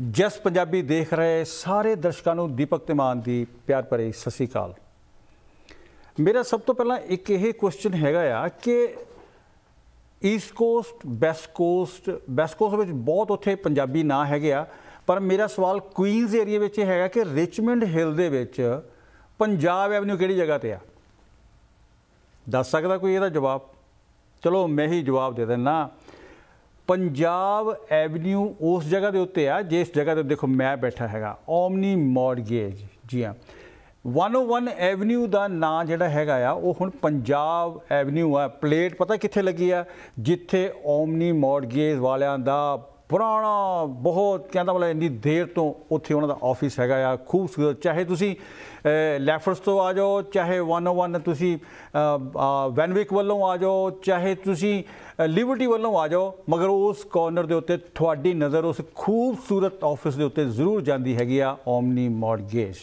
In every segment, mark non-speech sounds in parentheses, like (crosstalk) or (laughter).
ਜਸ ਪੰਜਾਬੀ ਦੇਖ ਰਹੇ ਸਾਰੇ ਦਰਸ਼ਕਾਂ ਨੂੰ ਦੀਪਕ ਤਿਮਾਨ ਦੀ ਪਿਆਰ ਭਰੀ ਸਤਿ ਸ਼੍ਰੀ ਅਕਾਲ। ਮੇਰਾ ਸਭ ਤੋਂ ਪਹਿਲਾਂ ਇੱਕ ਇਹ ਕੁਐਸਚਨ ਹੈਗਾ ਆ ਕਿ east coast west coast west coast ਵਿੱਚ ਬਹੁਤ ਉੱਥੇ ਪੰਜਾਬੀ ਨਾਂ ਹੈਗੇ ਆ, ਪਰ ਮੇਰਾ ਸਵਾਲ ਕੁਈਨਜ਼ ਏਰੀਆ ਵਿੱਚ ਇਹ ਹੈਗਾ ਕਿ ਰਿਚਮੰਡ ਹਿੱਲ ਦੇ ਵਿੱਚ ਪੰਜਾਬ ਐਵਨਿਊ ਕਿਹੜੀ ਜਗ੍ਹਾ ਤੇ ਆ? ਦੱਸ ਸਕਦਾ ਕੋਈ ਇਹਦਾ ਜਵਾਬ? ਚਲੋ ਮੈਂ ਹੀ ਜਵਾਬ ਦੇ ਦਿੰਦਾ। ਪੰਜਾਬ ਐਵਨਿਊ ਉਸ ਜਗ੍ਹਾ ਦੇ ਉੱਤੇ ਆ, ਜਿਸ ਜਗ੍ਹਾ ਤੇ ਦੇਖੋ ਮੈਂ ਬੈਠਾ ਹੈਗਾ ਓਮਨੀ ਮੌਰਗੇਜ ਜੀ ਹਾਂ। 101 ਐਵਨਿਊ ਦਾ ਨਾਂ ਜਿਹੜਾ ਹੈਗਾ ਆ, ਉਹ ਹੁਣ ਪੰਜਾਬ ਐਵਨਿਊ ਆ, ਪਲੇਟ ਪਤਾ ਕਿੱਥੇ ਲੱਗੀ ਆ? ਜਿੱਥੇ ਓਮਨੀ ਮੌਰਗੇਜ ਵਾਲਿਆਂ ਦਾ ਪੁਰਾਣਾ, ਬਹੁਤ ਕਹਿੰਦਾ ਮਤਲਬ ਇੰਨੀ ਦੇਰ ਤੋਂ ਉੱਥੇ ਉਹਨਾਂ ਦਾ ਆਫਿਸ ਹੈਗਾ ਆ, ਖੂਬਸੂਰਤ। ਚਾਹੇ ਤੁਸੀਂ ਲੈਫਰਸ ਤੋਂ ਆ ਜਾਓ, ਚਾਹੇ 101 ਤੁਸੀਂ ਵੈਨਵਿਕ ਵੱਲੋਂ ਆ ਜਾਓ, ਚਾਹੇ ਤੁਸੀਂ ਲਿਬਰਟੀ ਵੱਲੋਂ ਆ ਜਾਓ, ਮਗਰ ਉਸ ਕਾਰਨਰ ਦੇ ਉੱਤੇ ਤੁਹਾਡੀ ਨਜ਼ਰ ਉਸ ਖੂਬਸੂਰਤ ਆਫਿਸ ਦੇ ਉੱਤੇ ਜ਼ਰੂਰ ਜਾਂਦੀ ਹੈਗੀ ਆ ਓਮਨੀ ਮੌਰਗੇਜ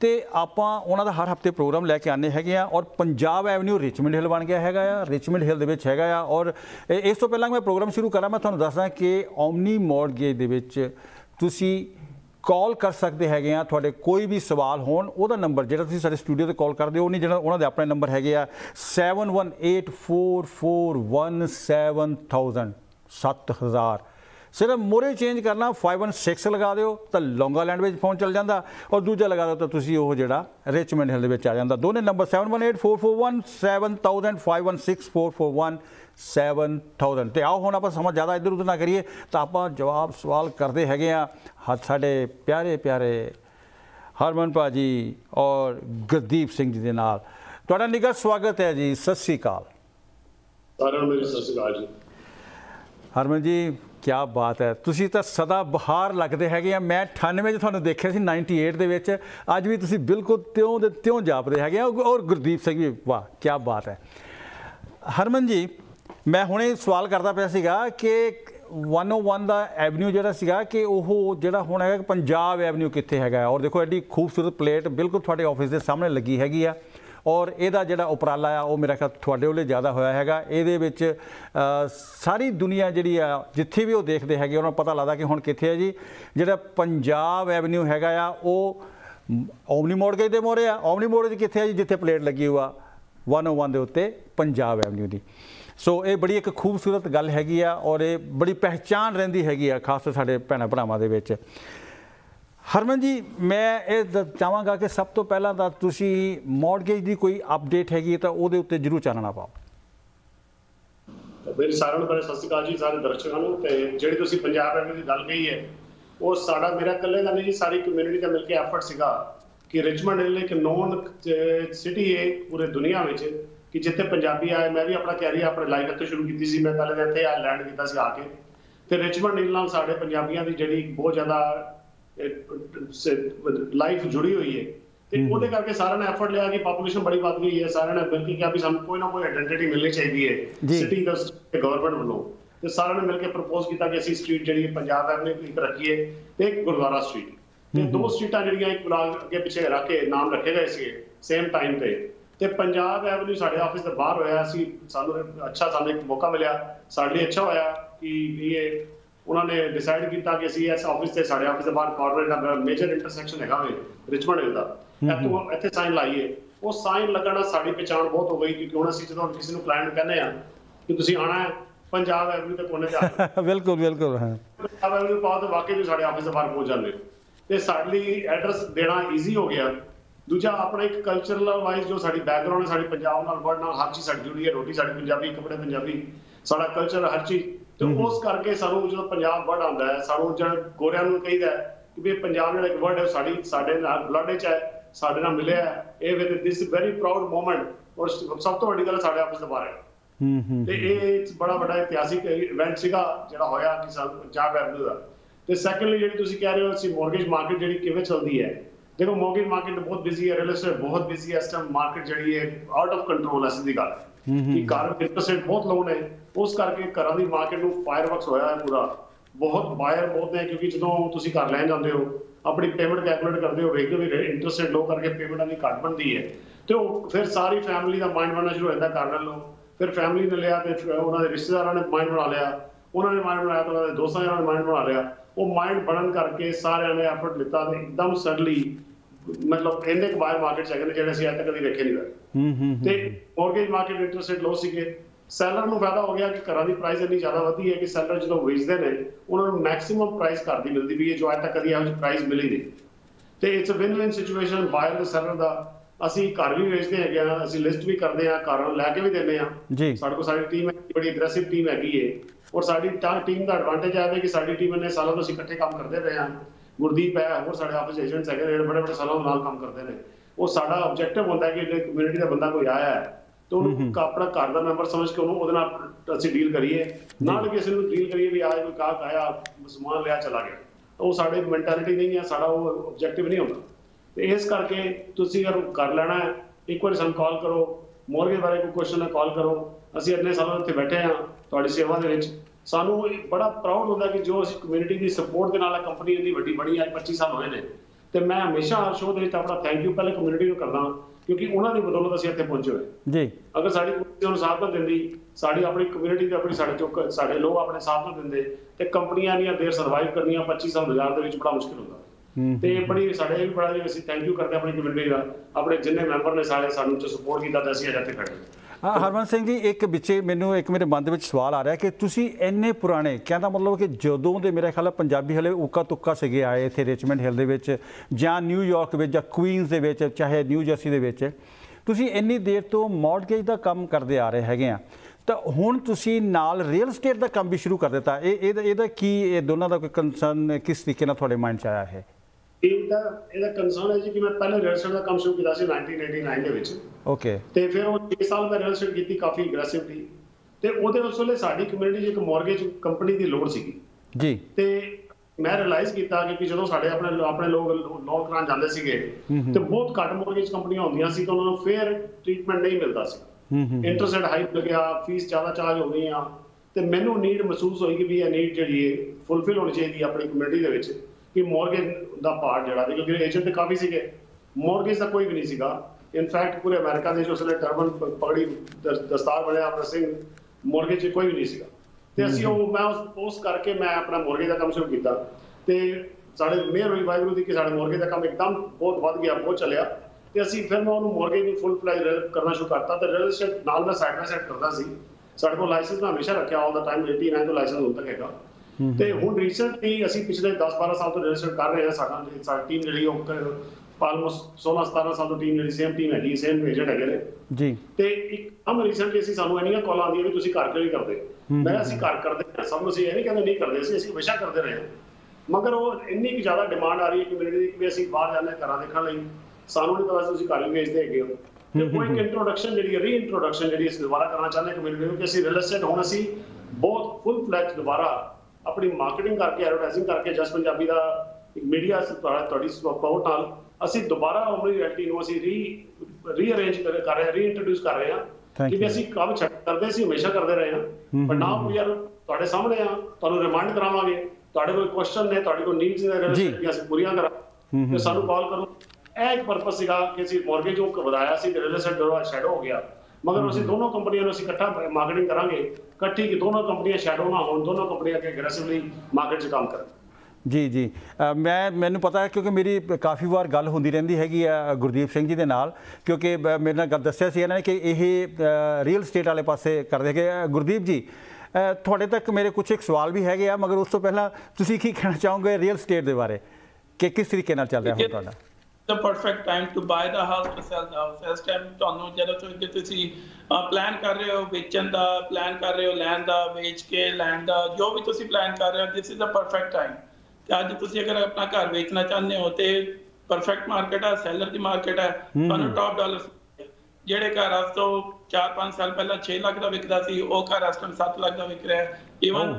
ਤੇ ਆਪਾਂ ਉਹਨਾਂ ਦਾ ਹਰ ਹਫ਼ਤੇ ਪ੍ਰੋਗਰਾਮ ਲੈ ਕੇ ਆਨੇ ਹੈਗੇ ਆ ਔਰ ਪੰਜਾਬ ਐਵਨਿਊ ਰਿਚਮੰਡ ਹਿੱਲ ਬਣ ਗਿਆ ਹੈਗਾ ਆ, ਰਿਚਮੰਡ ਹਿੱਲ ਦੇ ਵਿੱਚ ਹੈਗਾ ਆ ਔਰ ਇਸ ਤੋਂ ਪਹਿਲਾਂ ਮੈਂ ਪ੍ਰੋਗਰਾਮ ਸ਼ੁਰੂ ਕਰਾਂ, ਮੈਂ ਤੁਹਾਨੂੰ ਦੱਸਦਾ ਕਿ ਓਮਨੀ ਮੌਰਗੇਜ ਦੇ ਵਿੱਚ ਤੁਸੀਂ ਕਾਲ ਕਰ ਸਕਦੇ ਹੈਗੇ ਆ, ਤੁਹਾਡੇ ਕੋਈ ਵੀ ਸਵਾਲ ਹੋਣ, ਉਹਦਾ ਨੰਬਰ ਜਿਹੜਾ ਤੁਸੀਂ ਸਾਡੇ ਸਟੂਡੀਓ ਤੇ ਕਾਲ ਕਰਦੇ ਹੋ ਨਹੀਂ ਜਿਹੜਾ ਉਹਨਾਂ ਦੇ ਆਪਣੇ ਨੰਬਰ ਹੈਗੇ ਆ 7184417000 7000 ਸਿਰਫ ਮੋਰੇ ਚੇਂਜ ਕਰਨਾ 516 ਲਗਾ ਦਿਓ ਤਾਂ ਲੌਂਗਾਲੈਂਡ ਵਿੱਚ ਫੋਨ ਚੱਲ ਜਾਂਦਾ। ਔਰ ਦੂਜਾ ਲਗਾ ਦਿਓ ਤਾਂ ਤੁਸੀਂ ਉਹ ਜਿਹੜਾ ਰਿਚਮੰਡ ਹਿੱਲ ਦੇ ਵਿੱਚ ਆ ਜਾਂਦਾ। ਦੋਨੇ ਨੰਬਰ 7184417000 ਤੇ ਆਓ ਹੁਣ ਆਪਾਂ ਸਮਾਂ ਜ਼ਿਆਦਾ ਇੱਧਰ ਉੱਧਰ ਨਾ ਕਰੀਏ ਤਾਂ ਆਪਾਂ ਜਵਾਬ ਸਵਾਲ ਕਰਦੇ ਹੈਗੇ ਆ ਹੱਥ ਸਾਡੇ ਪਿਆਰੇ ਪਿਆਰੇ ਹਰਮਨ ਭਾਜੀ ਔਰ ਗੁਰਦੀਪ ਸਿੰਘ ਜੀ ਦੇ ਨਾਲ। ਤੁਹਾਡਾ ਨਿੱਘਾ ਸਵਾਗਤ ਹੈ ਜੀ ਸਤਿ ਸ੍ਰੀ ਅਕਾਲ। ਸਾਰਿਆਂ ਨੂੰ ਮੇਰੀ ਸਤਿ ਸ੍ਰੀ ਅਕਾਲ ਜੀ। ਹਰਮਨ ਜੀ ਕੀ ਬਾਤ ਹੈ। ਤੁਸੀਂ ਤਾਂ ਸਦਾ ਬਹਾਰ ਲੱਗਦੇ ਹੈਗੇ ਆ। ਮੈਂ 98 ਚ ਤੁਹਾਨੂੰ ਦੇਖਿਆ ਸੀ 98 ਦੇ ਵਿੱਚ। ਅੱਜ ਵੀ ਤੁਸੀਂ ਬਿਲਕੁਲ ਤਿਉਂ ਦੇ ਤਿਉਂ ਜਾਪਦੇ ਹੈਗੇ ਆ। ਔਰ ਗੁਰਦੀਪ ਸਿੰਘ ਵੀ, ਵਾਹ ਕੀ ਬਾਤ ਹੈ। ਹਰਮਨ ਜੀ, ਮੈਂ ਹੁਣੇ ਸਵਾਲ ਕਰਦਾ ਪਿਆ ਸੀਗਾ ਕਿ 101 ਦਾ ਐਵਨਿਊ ਜਿਹੜਾ ਸੀਗਾ ਕਿ ਉਹ ਜਿਹੜਾ ਹੁਣ ਹੈਗਾ ਪੰਜਾਬ ਐਵਨਿਊ ਕਿੱਥੇ ਹੈਗਾ ਔਰ ਦੇਖੋ, ਐਡੀ ਖੂਬਸੂਰਤ ਪਲੇਟ ਬਿਲਕੁਲ ਤੁਹਾਡੇ ਆਫਿਸ ਦੇ ਸਾਹਮਣੇ ਲੱਗੀ ਹੈਗੀ ਆ। ਔਰ ਇਹਦਾ ਜਿਹੜਾ ਉਪਰਾਲਾ ਆ, ਉਹ ਮੇਰਾ ਖਿਆਲ ਤੁਹਾਡੇ ਵੱਲੇ ਜ਼ਿਆਦਾ ਹੋਇਆ ਹੈਗਾ। ਇਹਦੇ ਵਿੱਚ ਸਾਰੀ ਦੁਨੀਆ ਜਿਹੜੀ ਆ, ਜਿੱਥੇ ਵੀ ਉਹ ਦੇਖਦੇ ਹੈਗੇ, ਉਹਨਾਂ ਨੂੰ ਪਤਾ ਲੱਗਦਾ ਕਿ ਹੁਣ ਕਿੱਥੇ ਹੈ ਜੀ। ਜਿਹੜਾ ਪੰਜਾਬ ਐਵਨਿਊ ਹੈਗਾ ਆ, ਉਹ ਓਮਨੀ ਮੋੜ ਗਏ ਦੇ ਮੋਰੇ ਆ। ਓਮਨੀ ਮੋੜ ਜੀ ਕਿੱਥੇ ਆ ਜੀ, ਜਿੱਥੇ ਪਲੇਟ ਲੱਗੀ ਹੋਆ 101 ਦੇ ਉੱਤੇ ਪੰਜਾਬ ਐਵਨਿਊ ਦੀ। ਸੋ ਇਹ ਬੜੀ ਇੱਕ ਖੂਬਸੂਰਤ ਗੱਲ ਹੈਗੀ ਆ ਔਰ ਇਹ ਬੜੀ ਪਹਿਚਾਨ ਰਹਿੰਦੀ ਹੈਗੀ ਆ, ਖਾਸ ਸਾਡੇ ਭੈਣਾ ਭਰਾਵਾਂ ਦੇ ਵਿੱਚ। ਹਰਮਨ ਜੀ, ਮੈਂ ਇਹ ਚਾਹਾਂਗਾ ਕਿ ਸਭ ਤੋਂ ਪਹਿਲਾਂ ਤਾਂ ਤੁਸੀਂ ਮਾਰਗੇਜ ਦੀ ਕੋਈ ਅਪਡੇਟ ਹੈਗੀ ਤਾਂ ਉਹਦੇ ਉੱਤੇ ਜਰੂਰ ਚਾਨਣਾ ਪਾਓ। ਮੇਰੇ ਸਾਰਿਆਂ ਨੂੰ ਪਹਿਲੇ ਸਤਿ ਸ਼੍ਰੀ ਅਕਾਲ ਜੀ, ਸਾਰੇ ਦਰਸ਼ਕਾਂ ਨੂੰ ਤੇ ਜਿਹੜੀ ਤੁਸੀਂ ਪੰਜਾਬ ਐਵਨਿਊ ਦੀ ਗੱਲ ਕਹੀ ਹੈ, ਉਹ ਸਾਡਾ ਮੇਰਾ ਇਕੱਲੇ ਦਾ ਨਹੀਂ ਸਾਰੀ ਕਮਿਊਨਿਟੀ ਦਾ ਮਿਲ ਕੇ ਐਫਰਟ ਸੀਗਾ ਕਿ ਰਿਚਮੰਡ ਹਿੱਲ ਇੱਕ ਨੋਨ ਸਿਟੀ ਹੈ ਪੂਰੇ ਦੁਨੀਆ ਵਿੱਚ, ਕਿ ਜਿੱਥੇ ਪੰਜਾਬੀ ਆਏ, ਮੈਂ ਵੀ ਆਪਣਾ ਕੈਰੀਅਰ ਆਪਣੇ ਲਾਈਫ ਇੱਥੇ ਸ਼ੁਰੂ ਕੀਤੀ ਸੀ, ਮੈਂ ਪਹਿਲੇ ਇੱਥੇ ਆ ਲੈਂਡ ਕੀਤਾ ਸੀ ਆ ਕੇ। ਤੇ ਰਿਚਮੰਡ ਹਿੱਲ ਨਾਲ ਸਾਡੇ ਪੰਜਾਬੀਆਂ ਦੀ ਜਿਹੜੀ ਬਹੁਤ ਜ਼ਿਆਦਾ ਲਾਈਫ ਜੁੜੀ ਹੋਈ ਹੈ। ਤੇ ਉਹਦੇ ਕਰਕੇ ਸਾਰਿਆਂ ਨੇ ਐਫਰਟ ਲਿਆ ਕਿ ਪੋਪੂਲੇਸ਼ਨ ਬੜੀ ਵੱਧ ਗਈ ਹੈ। ਸਾਰਿਆਂ ਨੇ ਮਿਲ ਕੇ ਕਿਹਾ ਵੀ ਸਾਨੂੰ ਕੋਈ ਨਾ ਕੋਈ ਆਇਡੈਂਟੀਟੀ ਮਿਲਣੀ ਚਾਹੀਦੀ ਹੈ। ਸਿਟੀ ਦਾ ਗਵਰਨਮੈਂਟ ਵੱਲੋਂ। ਤੇ ਸਾਰਿਆਂ ਨੇ ਮਿਲ ਕੇ ਪ੍ਰਪੋਜ਼ ਕੀਤਾ ਕਿ ਅਸੀਂ ਸਟਰੀਟ ਜਿਹੜੀ ਪੰਜਾਬ ਐਵਨਿਊ ਇੱਕ ਰੱਖੀਏ ਤੇ ਇੱਕ ਗੁਰਦੁਆਰਾ ਸਟਰੀਟ ਤੇ ਦੋ ਸਟਰੀਟਾਂ ਜਿਹੜੀਆਂ ਇੱਕ ਬਲਾਕ ਅੱਗੇ ਪਿੱਛੇ ਰੱਖ ਕੇ ਨਾਮ ਰੱਖੇ ਗਏ ਸੀ ਸੇਮ ਟਾਈਮ ਤੇ। ਤੇ ਪੰਜਾਬ ਐਵਨਿਊ ਸਾਡੇ ਆਫਿਸ ਦੇ ਬਾਹਰ ਹੋਇਆ। ਸੀ ਸਾਨੂੰ ਅੱਛਾ ਸਾਨੂੰ ਇੱਕ ਮੌਕਾ ਮਿਲਿਆ। ਸਾਡੇ ਲਈ ਅੱਛਾ ਹੋਇਆ ਕਿ ਇਹ ਉਹਨਾਂ ਨੇ ਡਿਸਾਈਡ ਕੀਤਾ ਕਿ ਅਸੀਂ ਇਸ ਆਫਿਸ ਤੇ ਸਾਡੇ ਆਫਿਸ ਦੇ ਬਾਹਰ ਕਾਰਨਰ ਦਾ ਮੇਜਰ ਇੰਟਰਸੈਕਸ਼ਨ ਹੈਗਾ ਵੇ ਰਿਚਮੰਡ ਹਿੱਲ ਦਾ। ਇੱਥੋਂ ਇੱਥੇ ਸਾਈਨ ਲਾਈਏ। ਉਹ ਸਾਈਨ ਲੱਗਣਾ ਸਾਡੀ ਪਛਾਣ ਬਹੁਤ ਹੋ ਗਈ ਕਿਉਂਕਿ ਹੁਣ ਅਸੀਂ ਜਦੋਂ ਕਿਸੇ ਨੂੰ ਕਲਾਇੰਟ ਕਹਿੰਦੇ ਆ ਕਿ ਤੁਸੀਂ ਆਣਾ ਹੈ ਪੰਜਾਬ ਐਵਨਿਊ ਤੇ ਕੋਨੇ ਜਾ (laughs) ਬਿਲਕੁਲ ਬਿਲਕੁਲ ਹਾਂ। ਪੰਜਾਬ ਐਵਨਿਊ ਪਾਓ ਤਾਂ ਵਾਕਈ ਵੀ ਸਾਡੇ ਆਫਿਸ ਦੇ ਬਾਹਰ ਪਹੁੰਚ ਜਾਂਦੇ। ਤੇ ਸਾਡੇ ਲਈ ਐਡਰੈਸ ਦੇਣਾ ਈਜ਼ੀ ਹੋ ਗਿਆ। ਦੂਜਾ ਆਪਣਾ ਇੱਕ ਕਲਚਰਲ ਵਾਈਜ਼ ਜੋ ਸਾਡੀ ਬੈਕਗ੍ਰਾਉਂਡ ਹੈ ਸਾਡੀ ਪੰਜਾਬ ਨਾਲ ਵਰਡ ਨਾਲ ਹਰ ਚੀਜ਼ ਸਾਡੀ ਜੁੜੀ ਹੈ। ਰੋਟੀ ਸਾਡੀ ਪੰਜਾਬੀ ਕੱਪੜੇ ਪੰਜਾਬੀ। ਸਾਡਾ ਕਲਚਰ ਹਰ ਚੀਜ਼ ਤੇ ਉਸ ਕਰਕੇ ਸਾਨੂੰ ਜਦੋਂ ਪੰਜਾਬ ਵਰਡ ਆਉਂਦਾ ਹੈ ਸਾਨੂੰ ਜਦ ਗੋਰਿਆਂ ਨੂੰ ਕਹੀਦਾ ਕਿ ਵੀ ਪੰਜਾਬ ਜਿਹੜਾ ਇੱਕ ਵਰਡ ਹੈ ਸਾਡੀ ਸਾਡੇ ਨਾਲ ਬਲੱਡ ਵਿੱਚ ਹੈ ਸਾਡੇ ਨਾਲ ਮਿਲਿਆ ਇਹ with this very proud moment ਔਰ ਸਭ ਤੋਂ ਵੱਡੀ ਗੱਲ ਸਾਡੇ ਆਫਿਸ ਦੇ ਬਾਰੇ। ਹੂੰ ਹੂੰ ਤੇ ਇਹ ਬੜਾ ਵੱਡਾ ਇਤਿਹਾਸਿਕ ਇਵੈਂਟ ਸੀਗਾ ਜਿਹੜਾ ਹੋਇਆ ਕਿ ਸਾਨੂੰ ਪੰਜਾਬ ਐਵਨਿਊ ਦਾ। ਤੇ ਸੈਕੰਡਲੀ ਜਿਹੜੀ ਤੁਸੀਂ ਕਹਿ ਰਹੇ ਹੋ ਅਸੀਂ ਮੌਰਗੇਜ ਮਾਰਕੀਟ ਜਿਹੜੀ ਕਿਵੇਂ ਚੱਲਦੀ ਹੈ? ਦੇਖੋ ਮੌਰਗੇਜ ਮਾਰਕੀਟ ਬਹੁਤ ਬਿਜ਼ੀ ਹੈ ਰੀਅਲ ਬਹੁਤ ਬਿਜ਼ੀ ਹੈ ਇਸ ਟਾਈਮ ਮਾਰਕੀਟ ਜਿਹੜੀ ਹੈ ਆਊਟ ਆਫ ਕੰਟਰੋਲ ਹੈ ਸਿੱਧੀ ਗੱਲ। ਕਿ ਘਰ ਇੰਟਰਸਟ ਰੇਟ ਬਹੁਤ ਲੋ ਨੇ। ਉਸ ਕਰਕੇ ਘਰਾਂ ਦੀ ਮਾਰਕੀਟ ਨੂੰ ਫਾਇਰਵਰਕਸ ਹੋਇਆ ਹੈ ਪੂਰਾ। ਬਹੁਤ ਬਾਇਰ ਬਹੁਤ ਨੇ, ਕਿਉਂਕਿ ਜਦੋਂ ਤੁਸੀਂ ਘਰ ਲੈਣ ਜਾਂਦੇ ਹੋ, ਆਪਣੀ ਪੇਮੈਂਟ ਕੈਲਕੂਲੇਟ ਕਰਦੇ ਹੋ ਵੇਖਦੇ ਹੋ ਇੰਟਰਸਟ ਰੇਟ ਲੋ ਕਰਕੇ ਪੇਮੈਂਟ ਦੀ ਘੱਟ ਬਣਦੀ ਹੈ। ਤੇ ਉਹ ਫਿਰ ਸਾਰੀ ਫੈਮਿਲੀ ਦਾ ਮਾਈਂਡ ਬਣਨਾ ਸ਼ੁਰੂ ਹੋ ਜਾਂਦਾ ਕਰ ਲੈ ਫਿਰ ਫੈਮਿਲੀ ਨੇ ਲਿਆ ਤੇ ਉਹਨਾਂ ਦੇ ਰਿਸ਼ਤੇਦਾਰਾਂ ਨੇ ਮਾਈਂਡ ਬਣਾ ਲਿਆ। ਉਹਨਾਂ ਨੇ ਮਾਈਂਡ ਬਣਾਇਆ ਤਾਂ ਉਹਨਾਂ ਦੇ ਦੋਸਤਾਂ ਨੇ ਮਾਈਂਡ ਬਣਾ ਲਿਆ। ਉਹ ਮਾਈਂਡ ਬਣਨ ਕਰਕੇ ਸਾਰਿਆਂ ਨੇ ਐਫਰਟ ਲਿੱਤਾ ਤੇ ਇੱਕਦਮ ਸਡਨਲੀ ਮਤਲਬ ਇੰਨੇ ਕੁ ਬਾਹਰ ਮਾਰਕੀਟ ਹੈਗੇ ਨੇ ਜਿਹੜੇ ਅਸੀਂ ਅੱਜ ਤੱਕ ਕਦੀ ਵੇਖੇ ਨਹੀਂ ਹੋਏ। ਤੇ mortgage market interest rate low ਸੀਗੇ। ਸੈਲਰ ਨੂੰ ਫਾਇਦਾ ਹੋ ਗਿਆ ਕਿ ਘਰਾਂ ਦੀ ਪ੍ਰਾਈਸ ਇੰਨੀ ਜ਼ਿਆਦਾ ਵਧੀ ਹੈ ਕਿ ਸੈਲਰ ਜਦੋਂ ਵੇਚਦੇ ਨੇ ਉਹਨਾਂ ਨੂੰ ਮੈਕਸਿਮਮ ਪ੍ਰਾਈਸ ਘਰ ਦੀ ਮਿਲਦੀ ਵੀ ਹੈ ਜੋ ਅੱਜ ਤੱਕ ਕਦੀ ਇਹੋ ਜਿਹੀ ਪ੍ਰਾਈਸ ਮਿਲੀ ਨਹੀਂ। ਤੇ it's a win win situation buyer ਤੇ ਸੈਲਰ ਦਾ। ਅਸੀਂ ਘਰ ਵੀ ਵੇਚਦੇ ਹੈਗੇ ਆ ਅਸੀਂ ਲਿਸਟ ਵੀ ਕਰਦੇ ਆ ਘਰਾਂ ਲੈ ਕੇ ਵੀ ਦਿੰਦੇ ਆ ਸਾਡੇ ਕੋਲ ਸਾਡੀ ਟੀਮ ਹੈ ਬੜੀ ਅਗਰੈਸਿਵ ਟੀਮ ਹੈਗੀ ਏ। ਔਰ ਸਾਡੀ ਟੀਮ ਦਾ ਐਡਵਾਂਟੇਜ ਹੈ ਕਿ ਸਾਡੀ ਟੀਮ ਨੇ ਸਾਲਾਂ ਤੋਂ ਅਸੀਂ ਇਕੱਠੇ ਕੰਮ ਕਰਦੇ ਰਹੇ ਹਾਂ। ਗੁਰਦੀਪ ਹੈ ਹੋਰ ਸਾਡੇ ਆਫਿਸ ਏਜੰਟਸ ਹੈਗੇ ਜਿਹੜੇ ਬੜੇ ਬੜੇ ਸਾਲਾਂ ਤੋਂ ਨਾਲ ਕੰਮ ਕਰਦੇ ਨੇ। ਉਹ ਸਾਡਾ ਆਬਜੈਕਟਿਵ ਹੁੰਦਾ ਹੈ ਕਿ ਜੇ ਕਮਿਊਨਿਟੀ ਦਾ ਬੰਦਾ ਕੋਈ ਆਇਆ ਹੈ ਤਾਂ ਉਹਨੂੰ ਆਪਣਾ ਘਰ ਦਾ ਮੈਂਬਰ ਸਮਝ ਕੇ ਉਹਨੂੰ ਉਹਦੇ ਨਾਲ ਅਸੀਂ ਡੀਲ ਕਰੀਏ। ਨਾਲ ਕਿਸੇ ਨੂੰ ਡੀਲ ਕਰੀਏ ਵੀ ਆਜ ਕੋਈ ਕਾਕ ਆਇਆ ਸਮਾਨ ਲਿਆ ਚਲਾ ਗਿਆ। ਉਹ ਸਾਡੇ ਮੈਂਟੈਲਿਟੀ ਨਹੀਂ ਹੈ ਸਾਡਾ ਉਹ ਆਬਜੈਕਟਿਵ ਨਹੀਂ ਹੁੰਦਾ। ਤੇ ਇਸ ਕਰਕੇ ਤੁਸੀਂ ਅਗਰ ਕਰ ਲੈਣਾ ਹੈ ਇੱਕ ਵਾਰੀ ਸਾਨੂੰ ਕਾਲ ਕਰੋ ਮੋਰਗੇ ਬਾਰੇ ਕੋਈ ਕੁਐਸਚਨ ਹੈ ਕਾਲ ਕਰੋ। ਅਸੀਂ ਇੰਨੇ ਸਾਲਾਂ ਇੱਥੇ ਬੈਠੇ ਹਾਂ ਤੁਹਾਡੀ ਸੇਵਾ ਦੇ ਵਿੱਚ। ਸਾਨੂੰ ਬੜਾ ਪ੍ਰਾਊਡ ਹੁੰਦਾ ਕਿ ਜੋ ਅਸੀਂ ਕਮਿਊਨਿਟੀ ਦੀ ਸਪੋਰਟ ਦੇ ਨਾਲ ਕੰਪਨੀ ਇੰਨੀ ਵੱਡੀ ਬਣੀ ਹੈ 25 ਸਾਲ ਹੋਏ ਨੇ। ਤੇ ਮੈਂ ਹਮੇਸ਼ਾ ਹਰ ਸ਼ੋਅ ਦੇ ਵਿੱਚ ਆਪਣਾ ਥੈਂਕ ਯੂ ਪਹਿਲੇ ਕਮਿਊਨਿਟੀ ਨੂੰ ਕਰਦਾ ਕਿਉਂਕਿ ਉਹਨਾਂ ਦੀ ਬਦੌਲਤ ਅਸੀਂ ਇੱਥੇ ਪਹੁੰਚੇ ਹੋਏ ਜੀ। ਅਗਰ ਸਾਡੀ ਕਮਿਊਨਿਟੀ ਨੂੰ ਸਾਥ ਨਾ ਦਿੰਦੀ ਸਾਡੀ ਆਪਣੀ ਕਮਿਊਨਿਟੀ ਤੇ ਆਪਣੀ ਸਾਡੇ ਚੋਕ ਸਾਡੇ ਲੋਕ ਆਪਣੇ ਸਾਥ ਨਾ ਦਿੰਦੇ ਤੇ ਕੰਪਨੀਆਂ ਦੀਆਂ ਦੇਰ ਸਰਵਾਈਵ ਕਰਨੀਆਂ 25 ਸਾਲ ਬਾਜ਼ਾਰ ਦੇ ਵਿੱਚ ਬੜਾ ਮੁਸ਼ਕਿਲ ਹੁੰਦਾ। ਤੇ ਬੜੀ ਸਾਡੇ ਵੀ ਬੜਾ ਜੀ ਅਸੀਂ ਥੈਂਕ ਯੂ ਕਰਦੇ ਆਪਣੀ ਕਮਿਊਨਿਟੀ ਦਾ ਆਪਣੇ ਜਿੰਨੇ ਮੈਂਬਰ ਨੇ ਸਾਰੇ ਸਾਨੂੰ ਚ ਸਪੋਰਟ ਕੀਤਾ ਤੇ ਅਸੀਂ ਅੱਜ ਇੱਥੇ ਖੜੇ ਹਾਂ ਹਰਮਨ ਸਿੰਘ ਜੀ ਇੱਕ ਵਿੱਚੇ ਮੈਨੂੰ ਇੱਕ ਮੇਰੇ ਮਨ ਦੇ ਵਿੱਚ ਸਵਾਲ ਆ ਰਿਹਾ ਕਿ ਤੁਸੀਂ ਇੰਨੇ ਪੁਰਾਣੇ ਕਹਿੰਦਾ ਮਤਲਬ ਕਿ ਜਦੋਂ ਦੇ ਮੇਰੇ ਖਿਆਲ ਪੰਜਾਬੀ ਹਲੇ ਉੱਕਾ ਤੁੱਕਾ ਸੀਗੇ ਆਏ ਇੱਥੇ ਰਿਚਮੈਂਡ ਹਿੱਲ ਦੇ ਵਿੱਚ ਜਾਂ ਨਿਊਯਾਰਕ ਵਿੱਚ ਜਾਂ ਕੁਈਨਸ ਦੇ ਵਿੱਚ ਚਾਹੇ ਨਿਊ ਜਰਸੀ ਦੇ ਵਿੱਚ ਤੁਸੀਂ ਇੰਨੀ ਦੇਰ ਤੋਂ ਮਾਰਟਗੇਜ ਦਾ ਕੰਮ ਕਰਦੇ ਆ ਰਹੇ ਹੈਗੇ ਆ। ਤਾਂ ਹੁਣ ਤੁਸੀਂ ਨਾਲ ਰੀਅਲ ਏਸਟੇਟ ਦਾ ਕੰਮ ਵੀ ਸ਼ੁਰੂ ਕਰ ਦਿੱਤਾ। ਇਹ ਇਹਦਾ ਇਹਦਾ ਕੀ ਇਹ ਦੋਨਾਂ ਦਾ ਕੋਈ ਕੰਸਰਨ ਕਿਸ ਤਰੀਕੇ ਨਾਲ ਤੁਹਾਡੇ ਮਾਈਂਡ 'ਚ ਆਇਆ ਹੈ ਇਹਦਾ ਇਹਦਾ ਕੰਸਰਨ ਹੈ ਜੀ ਕਿ ਮੈਂ ਪਹਿਲੇ ਰੀਅਲ ਦਾ ਕੰਮ ਸ਼ੁਰੂ ਕੀਤਾ ਸੀ 1989 ਦੇ ਵਿੱਚ। ਓਕੇ ਤੇ ਫਿਰ ਉਹ 6 ਸਾਲ ਮੈਂ ਰੀਅਲ ਕੀਤੀ ਕਾਫੀ ਅਗਰੈਸਿਵਲੀ ਤੇ ਉਹਦੇ ਉਸ ਵੇਲੇ ਸਾਡੀ ਕਮਿਊਨਿਟੀ 'ਚ ਇੱਕ ਮਾਰਗੇਜ ਕੰਪਨੀ ਦੀ ਲੋੜ ਸੀਗੀ। ਜੀ। ਤੇ ਮੈਂ ਰਿਅਲਾਈਜ਼ ਕੀਤਾ ਕਿ ਜਦੋਂ ਸਾਡੇ ਆਪਣੇ ਆਪਣੇ ਲੋਕ ਲੋਨ ਕਰਾਉਣ ਜਾਂਦੇ ਸੀਗੇ ਤੇ ਬਹੁਤ ਘੱਟ ਮਾਰਗੇਜ ਕੰਪਨੀਆਂ ਹੁੰਦੀਆਂ ਸੀ ਤਾਂ ਉਹਨਾਂ ਨੂੰ ਫੇਅਰ ਟ੍ਰੀਟਮੈਂਟ ਨਹੀਂ ਮਿਲਦਾ ਸੀ। ਇੰਟਰਸਟ ਰੇਟ ਹਾਈ ਲੱਗਿਆ ਫੀਸ ਜ਼ਿਆਦਾ ਚਾਰਜ ਹੋ ਗਈਆਂ। ਤੇ ਮੈਨੂੰ ਨੀਡ ਮਹਿਸੂਸ ਹੋਈ ਕਿ ਵੀ ਇਹ ਨੀਡ ਜਿਹੜੀ ਹੈ ਫੁੱਲਫਿਲ ਹੋਣੀ ਚਾਹੀਦੀ ਆਪਣੀ ਕਮਿਊਨਿਟੀ ਦੇ ਵਿੱਚ। ਕਿ ਮਾਰਗੇਜ ਦਾ ਪਾਰਟ ਜਿਹੜਾ ਸੀ ਕਿਉਂਕਿ ਏਜੰਟ ਕਾਫੀ ਸੀਗੇ। ਮਾਰਗੇਜ ਦਾ ਕੋਈ ਵੀ ਨਹੀਂ ਸੀਗਾ। ਇਨਫੈਕਟ ਪੂਰੇ ਅਮਰੀਕਾ ਦੇ ਜੋ ਸਲੇ ਟਰਬਨ ਪਗੜੀ ਦਸਤਾਰ ਬਣਿਆ ਆਪਣਾ ਸਿੰਘ। ਮਾਰਗੇਜ 'ਚ ਕੋਈ ਵੀ ਨਹੀਂ ਸੀਗਾ। ਤੇ ਅਸੀਂ ਉਹ ਮੈਂ ਉਸ ਪੋਸਟ ਕਰਕੇ ਮੈਂ ਆਪਣਾ ਮਾਰਗੇਜ ਦਾ ਕੰਮ ਸ਼ੁਰੂ ਕੀਤਾ। ਤੇ ਸਾਡੇ ਮੇਅਰ ਹੋਈ ਵਾਹਿਗੁਰੂ ਦੀ ਕਿ ਸਾਡੇ ਮਾਰਗੇਜ ਦਾ ਕੰਮ ਇੱਕਦਮ ਬਹੁਤ ਵੱਧ ਗਿਆ ਬਹੁਤ ਚੱਲਿਆ। ਤੇ ਅਸੀਂ ਫਿਰ ਮੈਂ ਉਹਨੂੰ ਮਾਰਗੇਜ ਨੂੰ ਫੁੱਲ ਫਲੈਜ ਕਰਨਾ ਸ਼ੁਰੂ ਕਰਤਾ। ਤੇ estate ਨਾਲ ਮੈਂ ਸਾਈਡ ਬਾਈ ਸਾਈਡ ਕਰਦਾ ਸੀ। ਸਾਡੇ ਕੋਲ ਲਾਇਸੈਂਸ ਮੈਂ ਹਮੇਸ਼ਾ ਰੱਖਿਆ ਆਲ ਦਾ ਟਾਈਮ 89 ਤੋਂ ਲਾਇਸੈਂਸ ਹੁਣ ਤੱਕ ਹੈਗਾ। ਤੇ ਹੁਣ ਰੀਸੈਂਟਲੀ ਅਸੀਂ ਪਿਛਲੇ 10-12 ਸਾਲ ਤੋਂ estate ਕਰ ਰਹੇ ਹਾਂ ਸਾਡਾ ਸਾਡੀ ਟੀਮ ਜਿਹੜੀ ਉਹ ਆਲਮੋਸਟ 16-17 ਸਾਲ ਤੋਂ ਟੀਮ ਜਿਹੜੀ ਸੇਮ ਟੀਮ ਹੈਗੀ ਸੇਮ ਏਜੰਟ ਹੈਗੇ ਨੇ। ਜੀ। ਤੇ ਇੱਕ ਹਮ ਰੀਸੈਂਟਲੀ ਅਸੀਂ ਸਾਨੂੰ ਇੰਨੀਆਂ ਕਾਲਾਂ ਆਉਂਦੀਆਂ ਵੀ ਤੁਸੀਂ ਘਰ ਕਿਉਂ ਨਹੀਂ ਕਰਦੇ? ਮੈਂ ਅਸੀਂ ਘਰ ਕਰਦੇ ਹਾਂ ਸਭ ਨੂੰ ਅਸੀਂ ਇਹ ਨਹੀਂ ਕਹਿੰਦੇ ਨਹੀਂ ਕਰਦੇ ਅਸੀਂ ਅਸੀਂ ਹਮੇਸ਼ਾ ਕਰਦੇ ਰਹੇ ਹਾਂ। ਮਗਰ ਉਹ ਇੰਨੀ ਕੁ ਜ਼ਿਆਦਾ ਡਿਮਾਂਡ ਆ ਰਹੀ ਹੈ ਕਮਿਊਨਿਟੀ ਦੀ ਕਿ ਵੀ ਅਸੀਂ ਬਾਹਰ ਜਾਂਦੇ ਹਾਂ ਘਰਾਂ ਦੇਖਣ ਲਈ। ਸਾਨੂੰ ਨਹੀਂ ਪਤਾ ਸੀ ਤੁਸੀਂ ਘਰ ਵੀ ਵੇਚਦੇ ਹੈਗੇ ਹੋ। ਤੇ ਕੋਈ ਇੱਕ ਇੰਟਰੋਡਕਸ਼ਨ ਜਿਹੜੀ ਰੀਇੰਟਰੋਡਕਸ਼ਨ ਜਿਹੜੀ ਅਸੀਂ ਦੁਬਾਰਾ ਕਰਨਾ ਚਾਹੁੰਦੇ ਹਾਂ ਕਮਿਊਨਿਟੀ ਨੂੰ ਕਿ ਅਸੀਂ ਰੀਅਲ estate ਹੁਣ ਅਸੀਂ ਬਹੁਤ ਫੁੱਲ ਫਲੈਜ ਦੁਬਾਰਾ ਆਪਣੀ ਮਾਰਕੀਟਿੰਗ ਕਰਕੇ ਐਡਵਰਟਾਈਜ਼ਿੰਗ ਕਰਕੇ ਜਸ ਪੰਜਾਬੀ ਦਾ ਇੱਕ ਮੀਡੀਆ ਤੁਹਾਡੀ ਸਪੋਰਟ ਨਾਲ। ਅਸੀਂ ਦੁਬਾਰਾ ਆਪਣੀ ਰਿਐਲਿਟੀ ਨੂੰ ਅਸੀਂ ਰੀ ਰੀਅਰੇਂਜ ਕਰ ਰਹੇ ਹਾਂ ਰੀਇੰਟਰੋਡਿਊਸ ਕਰ ਰਹੇ ਹਾਂ। ਕਿ. ਅਸੀਂ ਕੰਮ ਛੱਡ ਕਰਦੇ ਸੀ ਹਮੇਸ਼ਾ ਕਰਦੇ ਰਹੇ ਹਾਂ। ਪਰ ਨਾਓ ਵੀ ਆਰ ਤੁਹਾਡੇ ਸਾਹਮਣੇ ਆ ਤੁਹਾਨੂੰ ਰਿਮਾਈਂਡ ਕਰਾਵਾਂਗੇ। ਤੁਹਾਡੇ ਕੋਲ ਕੁਐਸਚਨ ਨੇ ਤੁਹਾਡੇ ਕੋਲ ਨੀਡਸ ਨੇ। ਜਿਹੜੇ ਅਸੀਂ ਪੂਰੀਆਂ ਕਰਾਂ ਤੇ ਸਾਨੂੰ ਕਾਲ ਕਰੋ। ਇਹ ਇੱਕ ਪਰਪਸ ਸੀਗਾ ਕਿ ਅਸੀਂ ਮਾਰਗੇਜ ਉਹ ਵਧਾਇਆ ਸੀ estate ਜਿਹੜਾ ਸ਼ੈਡੋ ਹੋ ਗਿਆ। ਮਗਰ ਅਸੀਂ ਦੋਨੋਂ ਕੰਪਨੀਆਂ ਨੂੰ ਅਸੀਂ ਇਕੱਠਾ ਮਾਰਕੀਟਿੰਗ ਕਰਾਂਗੇ। ਇਕੱਠੀ ਕਿ ਦੋਨੋਂ ਕੰਪਨੀਆਂ ਸ਼ੈਡੋ ਨਾ ਹੋਣ ਦੋਨੋਂ ਕੰਪਨੀਆਂ ਕਿ ਅਗਰੈਸਿਵਲੀ ਮਾਰਕੀਟ 'ਚ ਕੰਮ ਕਰਨ। ਜੀ ਜੀ। ਮੈਂ ਮੈਨੂੰ ਪਤਾ ਹੈ ਕਿਉਂਕਿ ਮੇਰੀ ਕਾਫੀ ਵਾਰ ਗੱਲ ਹੁੰਦੀ ਰਹਿੰਦੀ ਹੈਗੀ ਆ ਗੁਰਦੀਪ ਸਿੰਘ ਜੀ ਦੇ ਨਾਲ ਕਿਉਂਕਿ ਮੇਰੇ ਨਾਲ ਗੱਲ ਦੱਸਿਆ ਸੀ ਇਹਨਾਂ ਨੇ ਕਿ ਇਹ ਰੀਅਲ ਸਟੇਟ ਵਾਲੇ ਪਾਸੇ ਕਰਦੇ ਹੈਗੇ ਆ। ਗੁਰਦੀਪ ਜੀ ਤੁਹਾਡੇ ਤੱਕ ਮੇਰੇ ਕੁਝ ਇੱਕ ਸਵਾਲ ਵੀ ਹੈਗੇ ਆ ਮਗਰ ਉਸ ਤੋਂ ਪਹਿਲਾਂ ਤੁਸੀਂ ਕੀ ਕਹਿਣਾ ਚਾਹੋਗੇ ਰੀਅਲ ਸਟੇਟ ਦੇ ਬਾਰੇ? ਕਿ ਕਿਸ ਤਰੀਕੇ ਨਾਲ ਚੱਲ ਰਿਹਾ ਹੁਣ ਤੁਹਾਡਾ? The perfect time to buy the house to sell the house. ਇਸ ਟਾਈਮ ਤੁਹਾਨੂੰ ਜਦੋਂ ਤੋਂ ਕਿ ਤੁਸੀਂ ਪਲਾਨ ਕਰ ਰਹੇ ਹੋ ਵੇਚਣ ਦਾ ਪਲਾਨ ਕਰ ਰਹੇ ਹੋ ਲੈਣ ਦਾ ਵੇਚ ਕੇ ਲੈਣ ਦਾ ਜੋ ਵੀ ਤੁਸੀਂ ਪਲਾਨ ਕਰ ਰਹੇ ਹੋ this is the perfect time. ਤੇ ਅੱਜ ਤੁਸੀਂ ਅਗਰ ਆਪਣਾ ਘਰ ਵੇਚਣਾ ਚਾਹੁੰਦੇ ਹੋ ਤੇ ਪਰਫੈਕਟ ਮਾਰਕੀਟ ਹੈ ਸੈਲਰ ਦੀ ਮਾਰਕੀਟ ਹੈ। ਤੁਹਾਨੂੰ ਟਾਪ ਡਾਲਰ ਜਿਹੜੇ ਘਰ ਅੱਜ ਤੋਂ 4-5 ਸਾਲ ਪਹਿਲਾਂ 6 ਲੱਖ ਦਾ ਵਿਕਦਾ ਸੀ ਉਹ ਘਰ ਇਸ ਟਾਈਮ 7 ਲੱਖ ਦਾ ਵਿਕ ਰਿਹਾ ਹੈ। ਇਵਨ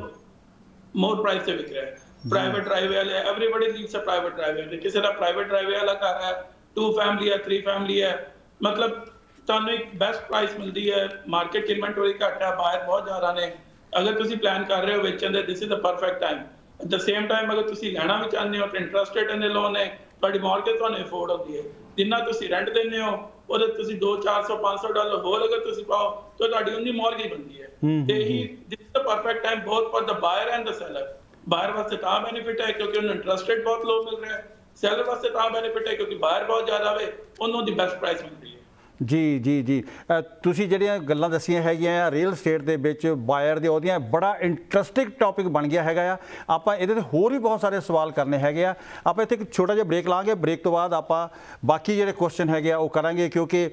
ਮੋਰ ਪ੍ਰਾਈਸ ਤੇ ਵਿਕ ਰਿਹਾ। ਹੈ ਪ੍ਰਾਈਵੇਟ ਡਰਾਈਵੇ ਵਾਲੇ everybody leaves a private driveway ਕਿਸੇ ਦਾ ਪ੍ਰਾਈਵੇਟ ਡਰਾਈਵੇ ਵਾਲਾ ਘਰ ਹੈ ਟੂ ਫੈਮਿਲੀ ਹੈ ਥਰੀ ਫੈਮਿਲੀ ਹੈ। ਮਤਲਬ ਤੁਹਾਨੂੰ ਇੱਕ ਬੈਸਟ ਪ੍ਰਾਈਸ ਮਿਲਦੀ ਹੈ। ਮਾਰਕੀਟ ਇਨਵੈਂਟਰੀ ਘੱਟ ਹੈ ਬਾਹਰ ਬਹੁਤ ਜ਼ਿਆਦਾ ਨੇ। ਅਗਰ ਤੁਸੀਂ ਪਲਾਨ ਕਰ ਰਹੇ ਹੋ ਵੇਚਣ ਦੇ this is the perfect time at the same time ਅਗਰ ਤੁਸੀਂ ਲੈਣਾ ਵੀ ਚਾਹੁੰਦੇ ਹੋ ਤਾਂ ਇੰਟਰਸਟ ਰੇਟ ਇੰਨੇ ਲੋਨ ਹੈ ਤੁਹਾਡੀ ਮਾਰਕੀਟ ਤੁਹਾਨੂੰ ਅਫੋਰਡ ਹੁੰਦੀ ਹੈ। ਜਿੰਨਾ ਤੁਸੀਂ ਰੈਂਟ ਦਿੰਦੇ ਹੋ ਉਹਦੇ ਤੁਸੀਂ 2 400 500 ਡਾਲਰ ਹੋਰ ਅਗਰ ਤੁਸੀਂ ਪਾਓ ਤਾਂ ਤੁਹਾਡੀ ਉਨੀ ਮਾਰਗੇਜ ਬਣਦੀ ਹੈ। ਤੇ ਹੀ। This is the perfect time both for the buyer and the seller ਬਾਹਰ ਵਾਸਤੇ ਤਾਂ ਬੈਨੀਫਿਟ ਹੈ ਕਿਉਂਕਿ ਉਹਨੂੰ ਇੰਟਰਸਟ ਰੇਟ ਬਹੁਤ ਲੋ ਮਿਲ ਰਿਹਾ ਹੈ ਸੈਲਰ ਵਾਸਤੇ ਤਾਂ ਬੈਨੀਫਿਟ ਹੈ ਕਿਉਂਕਿ ਬਾਹਰ ਬਹੁਤ ਜ਼ਿਆਦਾ ਵੇ ਉਹਨੂੰ ਦੀ ਬੈਸਟ ਪ੍ਰਾਈਸ ਮਿਲ ਰਹੀ ਹੈ ਜੀ ਜੀ ਜੀ। ਤੁਸੀਂ ਜਿਹੜੀਆਂ ਗੱਲਾਂ ਦੱਸੀਆਂ ਹੈਗੀਆਂ ਰੀਅਲ ਸਟੇਟ ਦੇ ਵਿੱਚ ਬਾਇਰ ਦੇ ਉਹਦੀਆਂ ਬੜਾ ਇੰਟਰਸਟਿੰਗ ਟੌਪਿਕ ਬਣ ਗਿਆ ਹੈਗਾ ਆ। ਆਪਾਂ ਇਹਦੇ ਤੇ ਹੋਰ ਵੀ ਬਹੁਤ ਸਾਰੇ ਸਵਾਲ ਕਰਨੇ ਹੈਗੇ ਆ। ਆਪਾਂ ਇੱਥੇ ਇੱਕ ਛੋਟਾ ਜਿਹਾ ਬ੍ਰੇਕ ਲਾਂਗੇ ਬ੍ਰੇਕ ਤੋਂ ਬਾਅਦ ਆਪਾਂ ਬਾਕੀ ਜਿਹੜੇ ਕੁਐਸਚਨ ਹੈਗੇ ਆ, ਉਹ ਕਰਾਂਗੇ, ਕਿਉਂਕਿ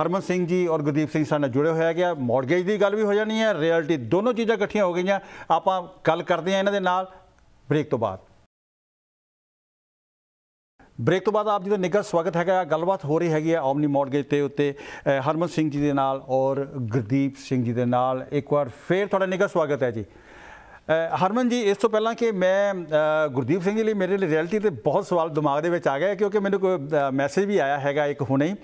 ਹਰਮਨ ਸਿੰਘ ਜੀ ਔਰ ਗੁਰਦੀਪ ਸਿੰਘ ਸਾਡੇ ਨਾਲ ਜੁੜੇ ਹੋਏ ਹੈਗੇ ਆ। ਮਾਰਗੇਜ ਦੀ ਗੱਲ ਵੀ ਹੋ ਜਾਣੀ ਹੈ ਰਿਐਲਿਟੀ ਦੋਨੋਂ ਚੀਜ਼ਾਂ ਇਕੱਠੀਆਂ ਹੋ ਗਈਆਂ। ਆਪਾਂ ਗੱਲ ਕਰਦੇ ਆ ਇਹਨਾਂ ਦੇ ਨਾਲ ਬ੍ਰੇਕ ਤੋਂ ਬਾਅਦ। ਬ੍ਰੇਕ ਤੋਂ ਬਾਅਦ ਆਪ ਜੀ ਦਾ ਨਿੱਘਾ ਸਵਾਗਤ ਹੈਗਾ, ਗੱਲਬਾਤ ਹੋ ਰਹੀ ਹੈਗੀ ਹੈ ਓਮਨੀ ਮਾਰਗੇਜ ਤੇ ਉੱਤੇ ਹਰਮਨ ਸਿੰਘ ਜੀ ਦੇ ਨਾਲ ਔਰ ਗੁਰਦੀਪ ਸਿੰਘ ਜੀ ਦੇ ਨਾਲ। ਇੱਕ ਵਾਰ ਫੇਰ ਤੁਹਾਡਾ ਨਿੱਘਾ ਸਵਾਗਤ ਹੈ ਜੀ। ਹਰਮਨ ਜੀ, ਇਸ ਤੋਂ ਪਹਿਲਾਂ ਕਿ ਮੈਂ ਗੁਰਦੀਪ ਸਿੰਘ ਜੀ ਲਈ ਮੇਰੇ ਲਈ ਰਿਐਲਿਟੀ ਤੇ ਬਹੁਤ ਸਵਾਲ ਦਿਮਾਗ ਦੇ ਵਿੱਚ ਆ ਗਿਆ ਕਿਉਂਕਿ ਮੈਨੂੰ ਕੋਈ ਮੈਸੇਜ ਵੀ ਆਇਆ ਹੈਗਾ ਇੱਕ ਹੁਣੇ ਹੀ।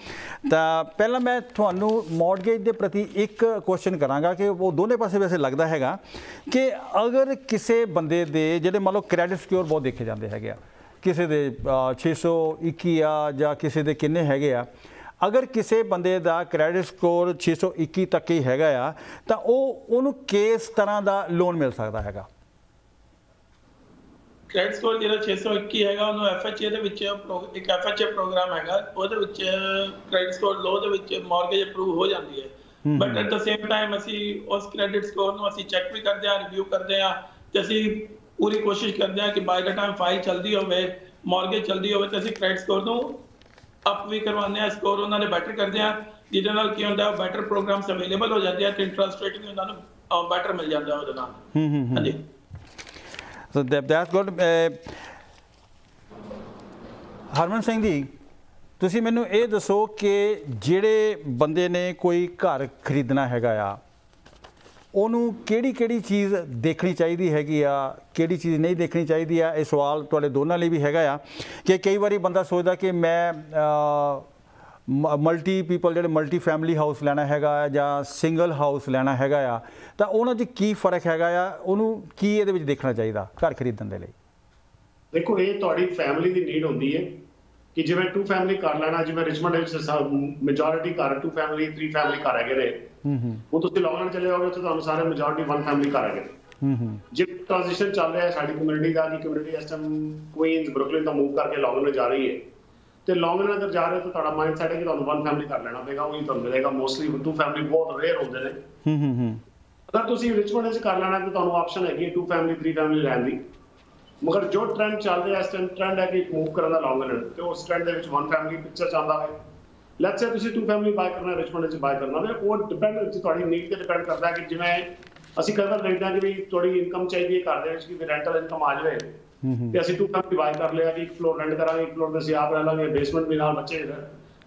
ਤਾਂ ਪਹਿਲਾਂ ਮੈਂ ਤੁਹਾਨੂੰ ਮਾਰਗੇਜ ਦੇ ਪ੍ਰਤੀ ਇੱਕ ਕੁਐਸਚਨ ਕਰਾਂਗਾ ਕਿ ਉਹ ਦੋਨੇ ਪਾਸੇ ਵੈਸੇ ਲੱਗਦਾ ਹੈਗਾ ਕਿ ਅਗਰ ਕਿਸੇ ਬੰਦੇ ਦੇ, ਜਿਹੜੇ ਮੰਨ ਲਓ ਕ੍ਰੈਡਿਟ ਸਕੋਰ ਬਹੁਤ ਦੇਖੇ ਜਾਂਦੇ ਹੈਗੇ ਆ ਕਿਸੇ ਦੇ ਅ, 621 ਆ ਜਾਂ ਕਿਸੇ ਦੇ ਕਿੰਨੇ ਹੈਗੇ ਆ ਅਗਰ ਕਿਸੇ ਬੰਦੇ ਦਾ ਕ੍ਰੈਡਿਟ ਸਕੋਰ 621 ਤੱਕ ਹੀ ਹੈਗਾ ਆ ਤਾਂ ਉਹ ਉਹਨੂੰ ਕਿਸ ਤਰ੍ਹਾਂ ਦਾ ਲੋਨ ਮਿਲ ਸਕਦਾ ਹੈਗਾ? ਕ੍ਰੈਡਿਟ ਸਕੋਰ ਜਿਹੜਾ 621 ਹੈਗਾ ਉਹਨੂੰ ਐਫਐਚਏ ਦੇ ਵਿੱਚ ਇੱਕ ਐਫਐਚਏ ਪ੍ਰੋਗਰਾਮ ਹੈਗਾ ਉਹਦੇ ਵਿੱਚ ਕ੍ਰੈਡਿਟ ਸਕੋਰ ਲੋ ਦੇ ਵਿੱਚ ਮਾਰਗੇਜ ਅਪਰੂਵ ਹੋ ਜਾਂਦੀ ਹੈ। But at the same time ਅਸੀਂ ਉਸ ਕ੍ਰੈਡਿਟ ਸਕੋਰ ਨੂੰ ਅਸੀਂ ਚੈੱਕ ਵੀ ਕਰਦੇ ਹਾਂ ਰਿਵਿਊ ਕਰਦੇ ਹਾਂ ਤੇ ਅਸੀਂ ਪੂਰੀ ਕੋਸ਼ਿਸ਼ ਕਰਦੇ ਹਾਂ ਕਿ ਬਾਈ ਦਾ ਟਾਈਮ ਫਾਈਲ ਚਲਦੀ ਹੋਵੇ ਮਾਰਗੇਜ ਚਲਦੀ ਹੋਵੇ ਤੇ ਅਸੀਂ ਕ੍ਰੈਡਿਟ ਸਕੋਰ ਨੂੰ ਅਪ ਵੀ ਕਰਵਾਉਂਦੇ ਹਾਂ ਸਕੋਰ ਉਹਨਾਂ ਦੇ ਬੈਟਰ ਕਰਦੇ ਹਾਂ ਜਿਹਦੇ ਨਾਲ ਕੀ ਹੁੰਦਾ ਬੈਟਰ ਪ੍ਰੋਗਰਾਮਸ ਅਵੇਲੇਬਲ ਹੋ ਜਾਂਦੇ ਆ ਤੇ ਇੰਟਰਸਟ ਰੇਟ ਵੀ ਉਹਨਾਂ ਨੂੰ ਬੈਟਰ ਮਿਲ ਜਾਂਦਾ ਉਹਦੇ ਨਾਲ। ਹੂੰ ਹੂੰ ਹਾਂਜੀ। So that's good Harman Singh ji ਤੁਸੀਂ ਮੈਨੂੰ ਇਹ ਦੱਸੋ ਕਿ ਜਿਹੜੇ ਬੰਦੇ ਨੇ ਕੋਈ ਘਰ ਖਰੀਦਣਾ ਹੈਗਾ ਆ ਉਹਨੂੰ ਕਿਹੜੀ ਕਿਹੜੀ ਚੀਜ਼ ਦੇਖਣੀ ਚਾਹੀਦੀ ਹੈਗੀ ਆ, ਕਿਹੜੀ ਚੀਜ਼ ਨਹੀਂ ਦੇਖਣੀ ਚਾਹੀਦੀ ਆ, ਇਹ ਸਵਾਲ ਤੁਹਾਡੇ ਦੋਨਾਂ ਲਈ ਵੀ ਹੈਗਾ ਆ ਕਿ ਕਈ ਵਾਰੀ ਬੰਦਾ ਸੋਚਦਾ ਕਿ ਮੈਂ ਮਲਟੀ ਪੀਪਲ ਜਿਹੜੇ ਮਲਟੀ ਫੈਮਿਲੀ ਹਾਊਸ ਲੈਣਾ ਹੈਗਾ ਆ ਜਾਂ ਸਿੰਗਲ ਹਾਊਸ ਲੈਣਾ ਹੈਗਾ ਆ, ਤਾਂ ਉਹਨਾਂ 'ਚ ਕੀ ਫ਼ਰਕ ਹੈਗਾ ਆ, ਉਹਨੂੰ ਕੀ ਇਹਦੇ ਵਿੱਚ ਦੇਖਣਾ ਚਾਹੀਦਾ ਘਰ ਖਰੀਦਣ ਦੇ ਲਈ? ਦੇਖੋ, ਇਹ ਤੁਹਾਡੀ ਫੈਮਿਲੀ ਦੀ ਨੀਡ ਹੁੰਦੀ ਹੈ ਕਿ ਜਿਵੇਂ ਟੂ ਫੈਮਿਲੀ ਘਰ ਲੈਣਾ, ਜਿਵੇਂ ਰਿਚਮੰਡ ਵਿੱਚ ਮੈਜੋਰਿਟੀ ਘਰ ਟੂ ਫੈਮਿਲੀ ਥ੍ਰੀ ਫੈਮਿਲੀ ਘਰ ਹੈਗੇ ਨੇ। ਹੁਣ ਤੁਸੀਂ ਲੌਂਗਲੈਂਡ ਚਲੇ ਜਾਓਗੇ ਉੱਥੇ ਤੁਹਾਨੂੰ ਸਾਰੇ ਮੈਜੋਰਿਟੀ ਵਨ ਫੈਮਿਲੀ ਘਰ ਹੈਗੇ। ਨੇ ਹੂੰ ਹੂੰ। ਜਿਵੇਂ ਟ੍ਰਾਂਜੀਸ਼ਨ ਚੱਲ ਰਿਹਾ ਹੈ ਸਾਡੀ ਕਮਿਊਨਿਟੀ ਦਾ ਕਿ ਕਮਿਊਨਿਟੀ ਇਸ ਟਾਈਮ ਕੁਈਨਸ ਬਰੁਕਲਿਨ ਤੋਂ ਮੂਵ ਕਰਕੇ ਲੌਂਗਲੈਂਡ ਜਾ ਰਹੀ ਹੈ। ਤੇ ਲੌਂਗਲੈਂਡ ਅਗਰ ਜਾ ਰਹੇ ਹੋ ਤਾਂ ਤੁਹਾਡਾ ਮਾਈਂਡ ਸੈਟ ਹੈ ਕਿ ਤੁਹਾਨੂੰ ਵਨ ਫੈਮਿਲੀ ਘਰ ਲੈਣਾ ਪਏਗਾ ਉਹੀ ਤੁਹਾਨੂੰ ਮਿਲੇਗਾ। ਮੋਸਟਲੀ ਟੂ ਫੈਮਿਲੀ ਬਹੁਤ ਰੇਅਰ ਹੁੰਦੇ ਨੇ। ਹੂੰ ਹੂੰ ਹੂੰ। ਅਗਰ ਤੁਸੀਂ ਰਿਚਮੰਡ ਵਿੱਚ ਕਰ ਲੈਣਾ ਤਾਂ ਤੁਹਾਨੂੰ ਆਪਸ਼ਨ ਹੈਗੀ ਟੂ ਫੈਮਿਲੀ ਥ੍ਰੀ ਫੈਮਿਲੀ ਲੈਣ ਦੀ। ਮਗਰ ਜੋ ਟ੍ਰੈਂਡ ਚੱਲ ਰਿਹਾ ਇਸ ਟਾਈਮ ਟ੍ਰੈਂਡ ਹੈ ਕਿ ਮੂਵ ਕਰਨ ਦਾ ਲੌਂਗਲੈਂਡ ਤੇ ਉਸ ਟ੍ਰੈਂਡ ਦੇ ਵਿੱਚ ਵਨ ਫੈਮਿਲੀ ਪਿਕਚਰ ਚਾਹੁੰਦਾ ਹੈ। ਲੈਟਸ ਸੇ ਤੁਸੀਂ ਟੂ ਫੈਮਿਲੀ ਬਾਈ ਕਰਨਾ ਰਿਚਮੰਡ ਵਿੱਚ ਬਾਈ ਕਰਨਾ ਹੈ ਉਹ ਡਿਪੈਂਡ ਤੁਹਾਡੀ ਨੀਡ ਤੇ ਡਿਪੈਂਡ ਕਰਦਾ ਕਿ ਜਿਵੇਂ ਅਸੀਂ ਕਈ ਵਾਰ ਦੇਖਦੇ ਹਾਂ ਕਿ ਵੀ ਥੋੜੀ ਇਨਕਮ ਚਾਹੀਦੀ ਹੈ ਘਰ ਦੇ ਵਿੱਚ ਕਿ ਰੈਂਟਲ ਇਨਕਮ ਆ ਜਾਵੇ। ਤੇ ਅਸੀਂ ਟੂ ਫੈਮਿਲੀ ਬਾਈ ਕਰ ਲਿਆ ਕਿ ਇੱਕ ਫਲੋਰ ਰੈਂਟ ਕਰਾਂਗੇ ਇੱਕ ਫਲੋਰ ਤੇ ਅਸੀਂ ਆਪ ਰਹਿ ਲਾਂਗੇ ਬੇਸਮੈਂਟ ਵੀ ਨਾਲ ਬੱਚੇ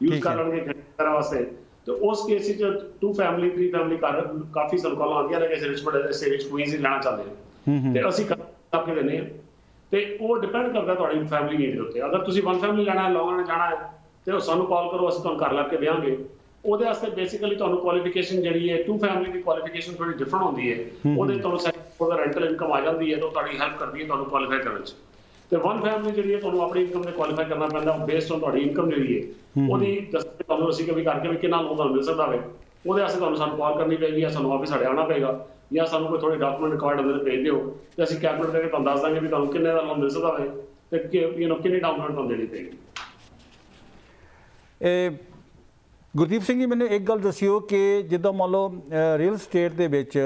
ਯੂਜ਼ ਕਰ। ਲੈਣਗੇ ਕਰਨ ਵਾਸਤੇ। ਤੇ ਉਸ ਕੇਸ ਵਿੱਚ ਟੂ ਫੈਮਿਲੀ ਥ੍ਰੀ ਫੈਮਿਲੀ ਘਰ ਕਾਫੀ ਸਾਨੂੰ ਕਾਲ ਆਉਂਦੀਆਂ ਨੇ ਕਿ ਰਿਚਮੰਡ ਦੇ ਸੇ ਵਿੱਚ ਹੀ ਲੈਣਾ ਚਾਹੁੰਦੇ ਹੂੰ। ਤੇ ਅਸੀਂ ਕਰ ਕੇ ਦਿੰਦੇ ਹਾਂ। ਤੇ ਉਹ ਡਿਪੈਂਡ ਕਰਦਾ ਤੁਹਾਡੀ ਫੈਮਿਲੀ ਨੀਡ ਦੇ ਉੱਤੇ। ਅਗਰ ਤੁਸੀਂ ਵਨ ਫੈਮਿਲੀ ਲੈਣਾ ਹੈ ਲੌਂਗ ਜਾਣਾ ਹੈ ਤੇ ਉਹ ਸਾਨੂੰ ਕਾਲ ਕਰੋ ਅਸੀਂ ਤੁਹਾਨੂੰ ਕਰ ਲੱਗ ਕੇ ਦੇਵਾਂਗੇ। ਉਹਦੇ ਵਾਸਤੇ ਬੇਸਿਕਲੀ ਤੁਹਾਨੂੰ ਕੁਆਲੀਫਿਕੇਸ਼ਨ ਜਿਹੜੀ ਹੈ ਟੂ ਫੈਮਿਲੀ ਦੀ ਕੁਆਲੀਫਿਕੇਸ਼ਨ ਥੋੜੀ ਡਿਫਰੈਂਟ ਹੁੰਦੀ ਹੈ। ਉਹਦੇ ਤੁਹਾਨੂੰ ਉਹਦਾ ਰੈਂਟਲ ਇਨਕਮ ਆ ਜਾਂਦੀ ਹੈ ਤਾਂ ਤੁਹਾਡੀ ਹੈਲਪ ਕਰਦੀ ਹੈ ਤੁਹਾਨੂੰ ਕੁਆਲੀਫਾਈ ਕਰਨ 'ਚ ਤੇ ਵਨ ਫੈਮਿਲੀ ਜਿਹੜੀ ਹੈ ਤੁਹਾਨੂੰ ਆਪਣੀ ਇਨਕਮ 'ਤੇ ਕੁਆਲੀਫਾਈ ਕਰਨਾ ਪੈਂਦਾ ਬੇਸਡ ਔਨ ਤੁਹਾਡੀ ਇਨਕਮ ਜਿਹੜੀ ਹੈ। ਉਹਦੀ ਦੱਸਦੇ ਤੁਹਾਨੂੰ ਅਸੀਂ ਕਵੀ ਕਰਕੇ ਵੀ ਕਿੰਨਾ ਲੋਨ ਤੁਹਾਨੂੰ ਮਿਲ ਸਕਦਾ ਹੈ ਉਹਦੇ ਵਾਸਤੇ ਤੁਹਾਨੂੰ ਸਾਨੂੰ ਕਾਲ ਕਰਨੀ ਪੈਗੀ ਜਾਂ ਸਾਨੂੰ ਆਫਿਸ ਸਾਡੇ ਆਉਣਾ ਪਏਗਾ ਜਾਂ ਸਾਨੂੰ ਕੋਈ ਥੋੜੇ ਡਾਕੂਮੈਂਟ ਰਿਕਾਰਡ ਅੰਦਰ ਭੇਜ ਦਿਓ। ਤੇ ਅਸੀਂ ਕੈਲਕੂਲੇਟ ਕਰਕੇ ਤੁਹਾਨੂੰ ਦੱਸ ਦਾਂਗੇ ਵੀ ਤੁਹਾਨੂੰ ਕਿੰਨੇ ਦਾ ਲੋਨ ਮਿਲ ਸਕਦਾ ਹੈ ਤੇ ਕਿ ਯੂ نو ਕਿੰਨੇ ਡਾਊਨ ਪੇਮੈਂਟ ਤੁਹਾਨੂੰ ਦੇਣੀ ਪਏਗੀ। ਇਹ ਗੁਰਦੀਪ ਸਿੰਘ ਜੀ ਮੈਨੂੰ ਇੱਕ ਗੱਲ ਦੱਸਿਓ ਕਿ ਜਿੱਦਾਂ ਮੰਨ ਲਓ ਰੀਅਲ ਸਟੇਟ ਦੇ ਵਿੱਚ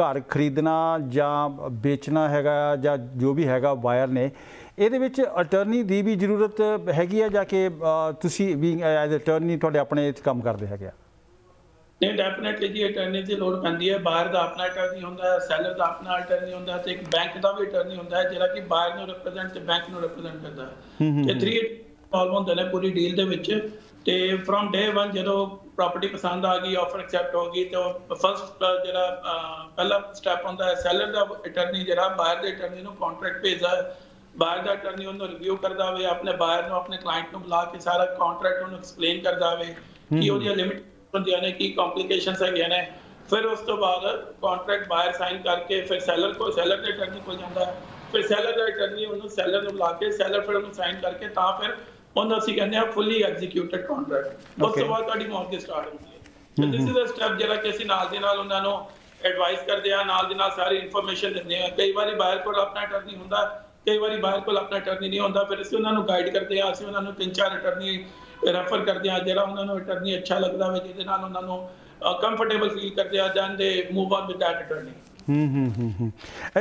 ਘਰ ਖਰੀਦਣਾ ਜਾਂ ਵੇਚਣਾ ਹੈਗਾ ਜਾਂ ਜੋ ਵੀ ਹੈਗਾ ਬਾਇਰ ਨੇ ਇਹਦੇ ਵਿੱਚ ਅਟਰਨੀ ਦੀ ਵੀ ਜ਼ਰੂਰਤ ਹੈਗੀ ਆ ਜਾਂ ਕਿ ਤੁਸੀਂ ਵੀ ਐਜ਼ ਅਟਰਨੀ ਤੁਹਾਡੇ ਆਪਣੇ ਇੱਥੇ ਕੰਮ ਕਰਦੇ ਹੈਗੇ ਆ? ਨਹੀਂ ਡੈਫੀਨਿਟਲੀ ਜੀ ਅਟਰਨੀ ਦੀ ਲੋੜ ਪੈਂਦੀ ਹੈ। ਬਾਹਰ ਦਾ ਆਪਣਾ ਅਟਰਨੀ ਹੁੰਦਾ ਹੈ ਸੈਲਰ ਦਾ ਆਪਣਾ ਅਟਰਨੀ ਹੁੰਦਾ ਹੈ ਤੇ ਇੱਕ ਬੈਂਕ ਦਾ ਵੀ ਅਟਰਨੀ ਹੁੰਦਾ ਹੈ ਜਿਹੜਾ ਕਿ ਬਾਹਰ ਨੂੰ ਰਿਪਰੈਜ਼ੈਂਟ ਤੇ ਬੈਂਕ ਨੂੰ ਰਿਪਰੈਜ਼ੈਂਟ ਕਰਦਾ ਹੈ। ਤੇ 3 ਇਨਵੋਲਵ ਹੁੰਦੇ ਨੇ ਪੂਰੀ ਡੀਲ ਦੇ ਵਿੱਚ ਤੇ ਫਰਮ ਡੇ 1 ਜਦੋਂ ਪ੍ਰਾਪਰਟੀ ਪਸੰਦ ਆ ਗਈ ਆਫਰ ਐਕਸੈਪਟ ਹੋ ਗਈ ਤੇ ਫਸਟ ਜਿਹੜਾ ਪਹਿਲਾ ਸਟੈਪ ਹੁੰਦਾ ਹੈ ਸੈਲਰ ਦਾ ਅਟਰਨੀ ਜਿਹੜਾ ਬਾਹਰ ਦੇ ਅਟਰਨੀ ਨੂੰ ਕੰਟਰੈਕਟ ਭੇਜਦਾ ਹੈ। ਬਾਹਰ ਦਾ ਅਟਰਨੀ ਉਹਨੂੰ ਰਿਵਿਊ ਕਰਦਾ ਹੋਵੇ ਆਪਣੇ ਬਾਹਰ ਨੂੰ ਆਪਣੇ ਕਲਾਇੰਟ ਨੂੰ ਬੁਲਾ ਕੇ ਸਾਰਾ ਕੰਟਰੈਕਟ ਉਹਨੂੰ ਐਕਸਪਲੇਨ ਕਰਦਾ ਹੋਵੇ ਕਿ ਉਹਦੀਆਂ ਲਿਮਿਟ ਹੁੰਦੀਆਂ ਨੇ ਕੀ ਕੰਪਲਿਕੇਸ਼ਨਸ ਹੈਗੀਆਂ ਨੇ। ਫਿਰ ਉਸ ਤੋਂ ਬਾਅਦ ਕੰਟਰੈਕਟ ਬਾਹਰ ਸਾਈਨ ਕਰਕੇ ਫਿਰ ਸੈਲਰ ਕੋ ਸੈਲਰ ਦੇ ਅਟਰਨੀ ਕੋਲ ਜਾਂਦਾ ਹੈ। ਫਿਰ ਸੈਲਰ ਦਾ ਅਟਰਨੀ ਉਹਨੂੰ ਸੈਲਰ ਨੂੰ ਬੁਲਾ ਕੇ ਸੈਲਰ ਫਿਰ ਉਹਨੂੰ ਸਾਈਨ ਕਰਕੇ ਤਾਂ ਫਿਰ ਉਹਨੂੰ ਅਸੀਂ ਕਹਿੰਦੇ ਆ ਫੁੱਲੀ ਐਗਜ਼ੀਕਿਊਟਡ ਕੰਟਰੈਕਟ ਉਸ. ਤੋਂ ਬਾਅਦ ਤੁਹਾਡੀ ਮੌਰਗੇਜ ਸਟਾਰਟ ਹੁੰਦੀ ਹੈ। ਤੇ ਦਿਸ ਇਜ਼ ਅ ਸਟੈਪ ਜਿਹੜਾ ਕਿ ਅਸੀਂ ਨਾਲ ਦੇ ਨਾਲ ਉਹਨਾਂ ਨੂੰ ਐਡਵਾਈਸ ਕਰਦੇ ਆ ਨਾਲ ਦੀ ਨਾਲ ਸਾਰੀ ਇਨਫੋਰਮੇਸ਼ਨ ਦਿੰਦੇ ਆ ਕਈ ਵਾਰੀ ਬਾਹਰ ਕੋਲ ਆਪਣਾ ਅਟਰਨੀ ਹੁੰਦਾ ਕਈ ਵਾਰੀ ਬਾਹਰ ਕੋਲ ਆਪਣਾ ਅਟਰਨੀ ਨਹੀਂ ਹੁੰਦਾ ਫਿਰ ਅਸੀਂ ਉਹਨਾਂ ਨੂੰ ਗਾਈਡ ਕਰਦੇ ਆ ਅਸੀਂ ਉਹਨਾਂ ਨੂੰ ਤਿੰਨ ਚਾਰ ਅਟਰਨੀ ਰੈਫਰ ਕਰਦੇ ਆ ਜਿਹੜਾ ਉਹਨਾਂ ਨੂੰ ਅਟਰਨੀ ਅੱਛਾ ਲੱਗਦਾ ਹੋਵੇ ਜਿਹਦੇ ਨਾਲ ਉਹਨਾਂ ਨੂੰ ਕੰਫਰਟੇਬਲ ਫੀਲ ਕਰਦੇ ਆ then they move on with that attorney ਹੂੰ ਹੂੰ ਹੂੰ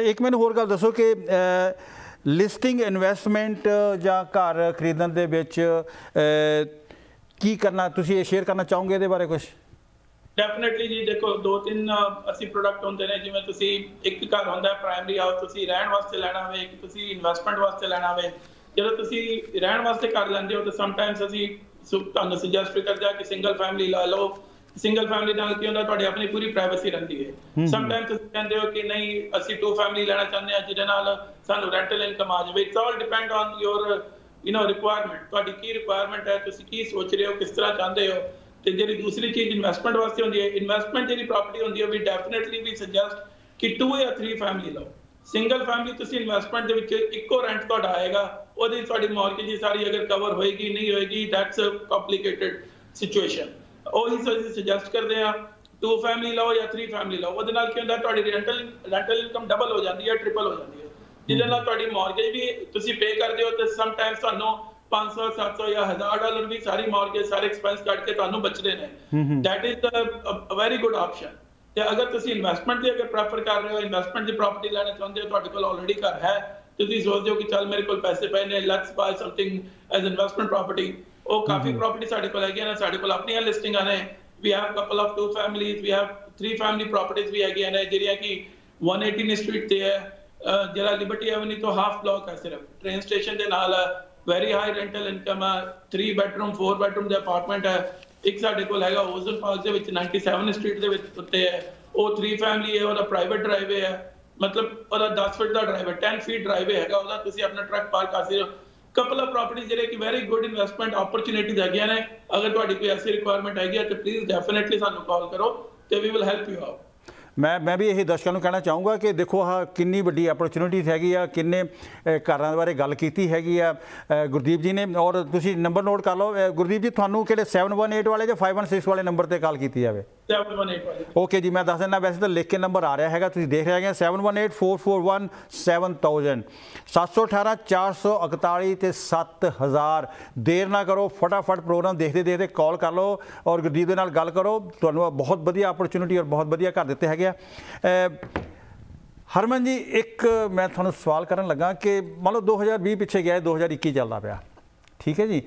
ਇੱਕ ਮੈਨੂੰ ਹੋਰ ਗੱਲ ਦੱਸੋ ਕਿ ਲਿਸਟਿੰਗ ਇਨਵੈਸਟਮੈਂਟ uh, ਜਾਂ ਘਰ ਖਰੀਦਣ ਦੇ ਵਿੱਚ ਕੀ ਕਰਨਾ, ਤੁਸੀਂ ਇਹ ਸ਼ੇਅਰ ਕਰਨਾ ਚਾਹੋਗੇ ਇਹਦੇ ਬਾਰੇ ਕੁਝ ਡੈਫੀਨਿਟਲੀ ਜੀ, ਦੇਖੋ, ਦੋ ਤਿੰਨ ਅਸੀਂ ਪ੍ਰੋਡਕਟ ਹੁੰਦੇ ਨੇ, ਜਿਵੇਂ ਤੁਸੀਂ ਇੱਕ ਘਰ ਹੁੰਦਾ ਪ੍ਰਾਇਮਰੀ ਹਾਊਸ ਤੁਸੀਂ ਰਹਿਣ ਵਾਸਤੇ ਲੈਣਾ ਹੋਵੇ, ਇੱਕ ਤੁਸੀਂ ਇਨਵੈਸਟਮੈਂਟ ਵਾਸਤੇ ਲੈਣਾ ਹੋਵੇ। ਜਦੋਂ ਤੁਸੀਂ ਰਹਿਣ ਵਾਸਤੇ ਘਰ ਲੈਂਦੇ ਹੋ, ਤਾਂ ਸਮਟਾਈਮਸ ਅਸੀਂ ਤੁਹਾਨੂੰ ਸੁਜੈਸਟ ਵੀ ਕਰਦੇ ਆ ਕਿ ਸਿੰਗਲ ਫੈਮਿਲੀ ਲਾ ਲਓ ਸਿੰਗਲ ਫੈਮਿਲੀ ਨਾਲ ਕੀ ਹੁੰਦਾ ਤੁਹਾਡੀ ਆਪਣੀ ਪੂਰੀ ਪ੍ਰਾਈਵੇਸੀ ਰਹਿੰਦੀ ਹੈ। ਸਮਟਾਈਮਸ ਤੁਸੀਂ ਕਹਿੰਦੇ ਹੋ ਕਿ ਨਹੀਂ ਅਸੀਂ ਟੂ ਫੈਮਿਲੀ ਲੈਣਾ ਚਾਹੁੰਦੇ ਆ ਜਿਹਦੇ ਨਾਲ ਸਾਨੂੰ ਰੈਂਟਲ ਇਨਕਮ ਆ ਜਾਵੇ। It's all depend on your you know requirement ਤੁਹਾਡੀ ਕੀ ਰਿਕੁਆਇਰਮੈਂਟ ਹੈ ਤੁਸੀਂ ਕੀ ਸੋਚ ਰਹੇ ਹੋ ਕਿਸ ਤਰ੍ਹਾਂ ਚਾਹੁੰਦੇ ਹੋ। ਤੇ ਜਿਹੜੀ ਦੂਸਰੀ ਚੀਜ਼ ਇਨਵੈਸਟਮੈਂਟ ਵਾਸਤੇ ਹੁੰਦੀ ਹੈ ਇਨਵੈਸਟਮੈਂਟ ਜਿਹੜੀ ਪ੍ਰਾਪਰਟੀ ਹੁੰਦੀ ਹੈ ਵੀ ਡੈਫੀਨਿਟਲੀ ਵੀ ਸੁਜੈਸਟ ਕਿ 2 ਜਾਂ 3 ਫੈਮਿਲੀ ਲਓ। ਸਿੰਗਲ ਫੈਮਿਲੀ ਤੁਸੀਂ ਇਨਵੈਸਟਮੈਂਟ ਦੇ ਵਿੱਚ ਇੱਕੋ ਰੈਂਟ ਤੁਹਾਡਾ ਆਏਗਾ ਉਹਦੀ ਤੁਹਾਡੀ ਮਾਰਗੇਜ ਸਾਰੀ ਅਗਰ ਕਵਰ ਹੋਏਗੀ ਨਹੀਂ ਹੋਏਗੀ ਦੈਟਸ ਅ ਕੰਪਲਿਕੇਟਡ ਸਿਚੁਏਸ਼ਨ ਉਹੀ ਅਸੀਂ ਸੁਜੈਸਟ ਕਰਦੇ ਆ 2 ਫੈਮਿਲੀ ਲਓ ਜਾਂ 3 ਫੈਮਿਲੀ ਲਓ ਉਹਦੇ ਨਾਲ ਕੀ ਹੁੰਦਾ ਤੁਹਾਡੀ ਰੈਂਟਲ ਰੈਂਟਲ ਇਨਕਮ ਡਬਲ ਹੋ ਜਾਂਦੀ ਹੈ ਟ੍ਰਿਪਲ ਹੋ ਜਾਂਦੀ ਹੈ। ਜਿਹਦੇ ਨਾਲ ਤੁਹਾਡੀ ਮਾਰਗੇਜ ਵੀ ਤੁਸੀਂ ਪੇ ਕਰਦੇ ਹੋ ਤੇ ਸਮ ਟਾਈਮਸ ਤੁਹਾਨੂੰ 500 700 ਜਾਂ 1000 ਡਾਲਰ ਵੀ ਸਾਰੀ ਮਾਰਗੇਜ ਸਾਰੇ ਐਕਸਪੈਂਸ ਕੱਢ ਕੇ ਤੁਹਾਨੂੰ ਬਚਦੇ ਨੇ। That is a very good option ਤੇ ਅਗਰ ਤੁਸੀਂ ਇਨਵੈਸਟਮੈਂਟ ਦੀ ਅਗਰ ਪ੍ਰੈਫਰ ਕਰ ਰਹੇ ਹੋ ਇਨਵੈਸਟਮੈਂਟ ਦੀ ਪ੍ਰਾਪਰਟੀ ਲੈਣਾ ਚਾਹੁੰਦੇ ਹੋ ਤੁਹਾਡੇ ਕੋਲ ਆਲਰੇਡੀ ਘਰ ਹੈ ਤੁਸੀਂ ਸੋਚਦੇ ਹੋ ਕਿ ਚੱਲ ਮੇਰੇ ਕੋਲ ਪੈਸੇ ਪਏ ਨੇ let's buy something as investment property ਉਹ ਕਾਫੀ ਪ੍ਰਾਪਰਟੀ ਸਾਡੇ ਕੋਲ ਹੈਗੀਆਂ ਨੇ ਸਾਡੇ ਕੋਲ ਆਪਣੀਆਂ ਲਿਸਟਿੰਗਾਂ ਨੇ। We have couple of two families we have 3 family ਪ੍ਰਾਪਰਟੀਆਂ ਵੀ ਹੈਗੀਆਂ ਨੇ ਜਿਹੜੀਆਂ ਕਿ 118 ਸਟਰੀਟ ਤੇ ਹੈ। ਜਿਹੜਾ ਲਿਬਰਟੀ ਐਵਨਿਊ ਤੋਂ ਹਾਫ ਬਲਾਕ ਹੈ ਸਿਰਫ। ਟ੍ਰੇਨ ਸਟੇਸ਼ਨ ਦੇ ਨਾਲ ਹੈ। ਵੈਰੀ ਹਾਈ ਰੈਂਟਲ ਇਨਕਮ ਹੈ। 3 ਬੈਡਰੂਮ 4 ਬੈਡਰੂਮ ਦੇ ਅਪਾਰਟਮੈਂਟ ਹੈ। ਇੱਕ ਸਾਡੇ ਕੋਲ ਹੈਗਾ ਓਜ਼ਨ ਪਾਰਕ ਦੇ ਵਿੱਚ 97 ਸਟਰੀਟ ਦੇ ਵਿੱਚ ਉੱਤੇ ਹੈ। ਉਹ 3 ਫੈਮਿਲੀ ਹੈ ਉਹਦਾ ਪ੍ਰਾਈਵੇਟ ਡਰਾਈਵੇ ਹੈ। ਮਤਲਬ ਉਹਦਾ 10 ਫੀਟ ਦਾ ਡਰਾਈਵੇ 10 ਫੀਟ ਡਰਾਈਵੇ ਹੈਗਾ। ਉਹਦਾ ਤੁਸੀਂ ਆਪਣਾ ਟਰੱਕ ਪਾਰਕ ਕਰ ਸਕਦੇ ਹੋ। ਕਪਲ ਆਫ ਪ੍ਰਾਪਰਟੀ ਜਿਹੜੇ ਕਿ ਵੈਰੀ ਗੁੱਡ ਇਨਵੈਸਟਮੈਂਟ ਓਪਰਚੁਨਿਟੀਜ਼ ਹੈਗੀਆਂ ਨੇ। ਅਗਰ ਤੁਹਾਡੀ ਕੋਈ ਐਸੀ ਰਿਕੁਆਇਰਮੈਂਟ ਹੈਗੀ ਹੈ ਤੇ ਪਲੀਜ਼ ਡੈਫੀਨਿਟਲੀ ਸਾਨੂੰ ਕਾਲ ਕਰੋ ਤੇ we will help you out ਮੈਂ ਮੈਂ ਵੀ ਇਹ ਦਰਸ਼ਕਾਂ ਨੂੰ ਕਹਿਣਾ ਚਾਹੂੰਗਾ ਕਿ ਦੇਖੋ ਆ ਕਿੰਨੀ ਵੱਡੀ ਓਪਰਚੁਨਿਟੀਜ਼ ਹੈਗੀ ਆ, ਕਿੰਨੇ ਘਰਾਂ ਦੇ ਬਾਰੇ ਗੱਲ ਕੀਤੀ ਹੈਗੀ ਆ ਗੁਰਦੀਪ ਜੀ ਨੇ। ਔਰ ਤੁਸੀਂ ਨੰਬਰ ਨੋਟ ਕਰ ਲਓ ਗੁਰਦੀਪ ਜੀ, ਤੁਹਾਨੂੰ ਕਿਹੜੇ 718 ਵਾਲੇ ਜਾਂ 516 ਵਾਲੇ ਨੰਬਰ ਤੇ ਕਾਲ ਕੀਤੀ ਜਾਵੇ? ਓਕੇ ਜੀ, ਮੈਂ ਦੱਸ ਦਿੰਦਾ ਵੈਸੇ ਤਾਂ ਲਿਖ ਕੇ ਨੰਬਰ ਆ ਰਿਹਾ ਹੈਗਾ, ਤੁਸੀਂ ਦੇਖ ਰਹੇ ਹੈਗੇ 7184417000 718 441 ਤੇ 7000 ਦੇਰ ਨਾ ਕਰੋ, ਫਟਾਫਟ ਪ੍ਰੋਗਰਾਮ ਦੇਖਦੇ ਦੇਖਦੇ ਕਾਲ ਕਰ ਲਓ ਔਰ ਗੁਰਦੀਪ ਦੇ ਨਾਲ ਗੱਲ ਕਰੋ। ਤੁਹਾਨੂੰ ਬਹੁਤ ਵਧੀਆ ਅਪਰਚੂਨਿਟੀ ਔਰ ਬਹੁਤ ਵਧੀਆ ਘਰ ਦਿੱਤੇ ਹੈਗੇ ਆ। ਹਰਮਨ ਜੀ, ਇੱਕ ਮੈਂ ਤੁਹਾਨੂੰ ਸਵਾਲ ਕਰਨ ਲੱਗਾ ਕਿ ਮੰਨ ਲਓ 2020 ਪਿੱਛੇ ਗਿਆ 2021 ਚੱਲਦਾ ਪਿਆ। ਠੀਕ ਹੈ ਜੀ?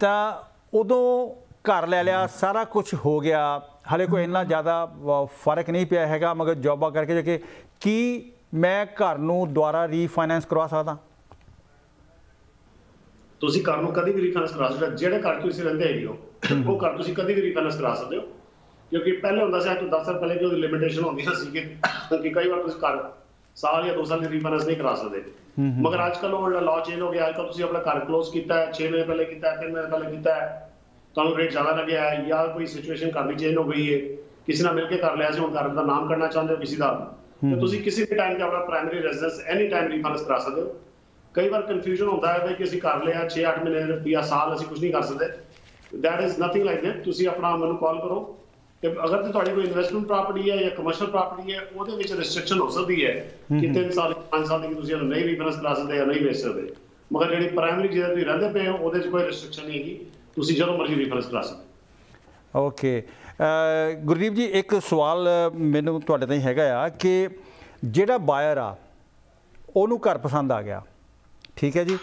ਤਾਂ ਉਦੋਂ ਘਰ ਲੈ ਲਿਆ, ਸਾਰਾ ਕੁਝ ਹੋ ਗਿਆ। ਹਲੇ ਕੋਈ ਇੰਨਾ ਜ਼ਿਆਦਾ ਫ਼ਰਕ ਨਹੀਂ ਪਿਆ ਹੈਗਾ ਮਗਰ ਜੌਬਾਂ ਕਰਕੇ ਜੇ ਕਿ ਕੀ ਮੈਂ ਘਰ ਨੂੰ ਦੁਬਾਰਾ ਰੀਫਾਈਨੈਂਸ ਕਰਵਾ ਸਕਦਾ? ਤੁਸੀਂ ਘਰ ਨੂੰ ਕਦੀ ਵੀ ਰੀਫਾਈਨੈਂਸ ਕਰਾ ਸਕਦੇ ਜਿਹੜੇ ਘਰ ਤੁਸੀਂ ਰਹਿੰਦੇ ਹੈਗੇ ਹੋ ਉਹ ਘਰ ਤੁਸੀਂ ਕਦੀ ਵੀ ਰੀਫਾਈਨੈਂਸ ਕਰਾ ਸਕਦੇ ਹੋ। ਕਿਉਂਕਿ ਪਹਿਲੇ ਹੁੰਦਾ ਸੀ ਅੱਜ ਤੋਂ 10 ਸਾਲ ਪਹਿਲੇ ਉਹਦੀ ਲਿਮਿਟੇਸ਼ਨ ਹੁੰਦੀਆਂ ਸੀ ਕਿ ਕਿ ਕਈ ਵਾਰ ਤੁਸੀਂ ਘਰ ਸਾਲ ਜਾਂ 2 ਸਾਲ ਦੀ ਰੀਫਾਈਨੈਂਸ ਨਹੀਂ ਕਰਾ ਸਕਦੇ। ਮਗਰ ਅੱਜ ਕੱਲ ਉਹ ਲਾਅ ਚੇਂਜ ਹੋ ਗਿਆ ਅੱਜ ਕੱਲ ਤੁਸੀਂ ਆਪਣਾ ਘਰ ਕਲੋਜ਼ ਕੀਤਾ ਹੈ 6 ਮਹੀਨੇ ਪਹਿਲੇ ਕੀਤਾ ਹੈ 3 ਮਹੀਨੇ ਪਹਿਲੇ ਕੀਤਾ ਹੈ ਤੁਹਾਨੂੰ ਰੇਟ ਜ਼ਿਆਦਾ ਲੱਗਿਆ ਹੈ ਜਾਂ ਕੋਈ ਸਿਚੁਏਸ਼ਨ ਘਰ ਦੀ ਚੇਂਜ ਹੋ ਗਈ ਹੈ ਕਿਸੇ ਨਾਲ ਮਿਲ ਕੇ ਕਰ ਲਿਆ ਸੀ ਹੁਣ ਘਰ ਦਾ ਨਾਮ ਕਰਨਾ ਚਾਹੁੰਦੇ ਹੋ ਕਿਸੇ ਦਾ ਤੇ ਤੁਸੀਂ ਕਿਸੇ ਵੀ ਟਾਈਮ ਤੇ ਆਪਣਾ primary residence any time refinance ਕਰਾ ਸਕਦੇ ਹੋ। ਕਈ ਵਾਰ ਕਨਫਿਊਜ਼ਨ ਹੁੰਦਾ ਹੈ ਕਿ ਅਸੀਂ ਕਰ ਲਿਆ 6-8 ਮਹੀਨੇ ਜਾਂ ਸਾਲ ਅਸੀਂ ਕੁਝ ਨਹੀਂ ਕਰ ਸਕਦੇ। That is nothing like that ਤੁਸੀਂ ਆਪਣਾ ਮੈਨੂੰ ਕਾਲ ਕਰੋ। ਤੇ ਅਗਰ ਤੇ ਤੁਹਾਡੀ ਕੋਈ ਇਨਵੈਸਟਮੈਂਟ ਪ੍ਰਾਪਰਟੀ ਹੈ ਜਾਂ ਕਮਰਸ਼ੀਅਲ ਪ੍ਰਾਪਰਟੀ ਹੈ ਉਹਦੇ ਵਿੱਚ ਰੈਸਟ੍ਰਿਕਸ਼ਨ ਹੋ ਸਕਦੀ ਹੈ ਕਿ 3 ਸਾਲ 5 ਸਾਲ ਦੀ ਤੁਸੀਂ ਇਹਨੂੰ ਨਹੀਂ ਰੀਫਾਈਨੈਂਸ ਕਰਾ ਸਕਦੇ ਜਾਂ ਨਹੀਂ ਵੇਚ ਸਕਦੇ। ਮਗਰ ਜਿਹੜੀ ਪ੍ਰਾਇਮਰੀ ਜਿਹਦੇ ਤੁਸੀਂ ਰਹਿੰਦੇ ਪਏ ਹੋ ਉਹਦੇ 'ਚ ਕੋਈ ਰੈਸਟ੍ਰਿਕਸ਼ਨ ਨਹੀਂ ਹੈਗੀ। ਤੁਸੀਂ ਜਦੋਂ ਮਰਜ਼ੀ ਰੀਫਾਈਨੈਂਸ ਕਰਾ ਸਕਦੇ ਹੋ। ਓਕੇ ਗੁਰਦੀਪ ਜੀ ਇੱਕ ਸਵਾਲ ਮੈਨੂੰ ਤੁਹਾਡੇ ਤਾਈਂ ਹੈਗਾ ਆ ਕਿ ਜਿਹੜਾ ਬਾਇਰ ਆ ਉਹਨੂੰ ਘਰ ਪਸੰਦ ਆ ਗਿਆ। ਠੀਕ ਹੈ ਜੀ?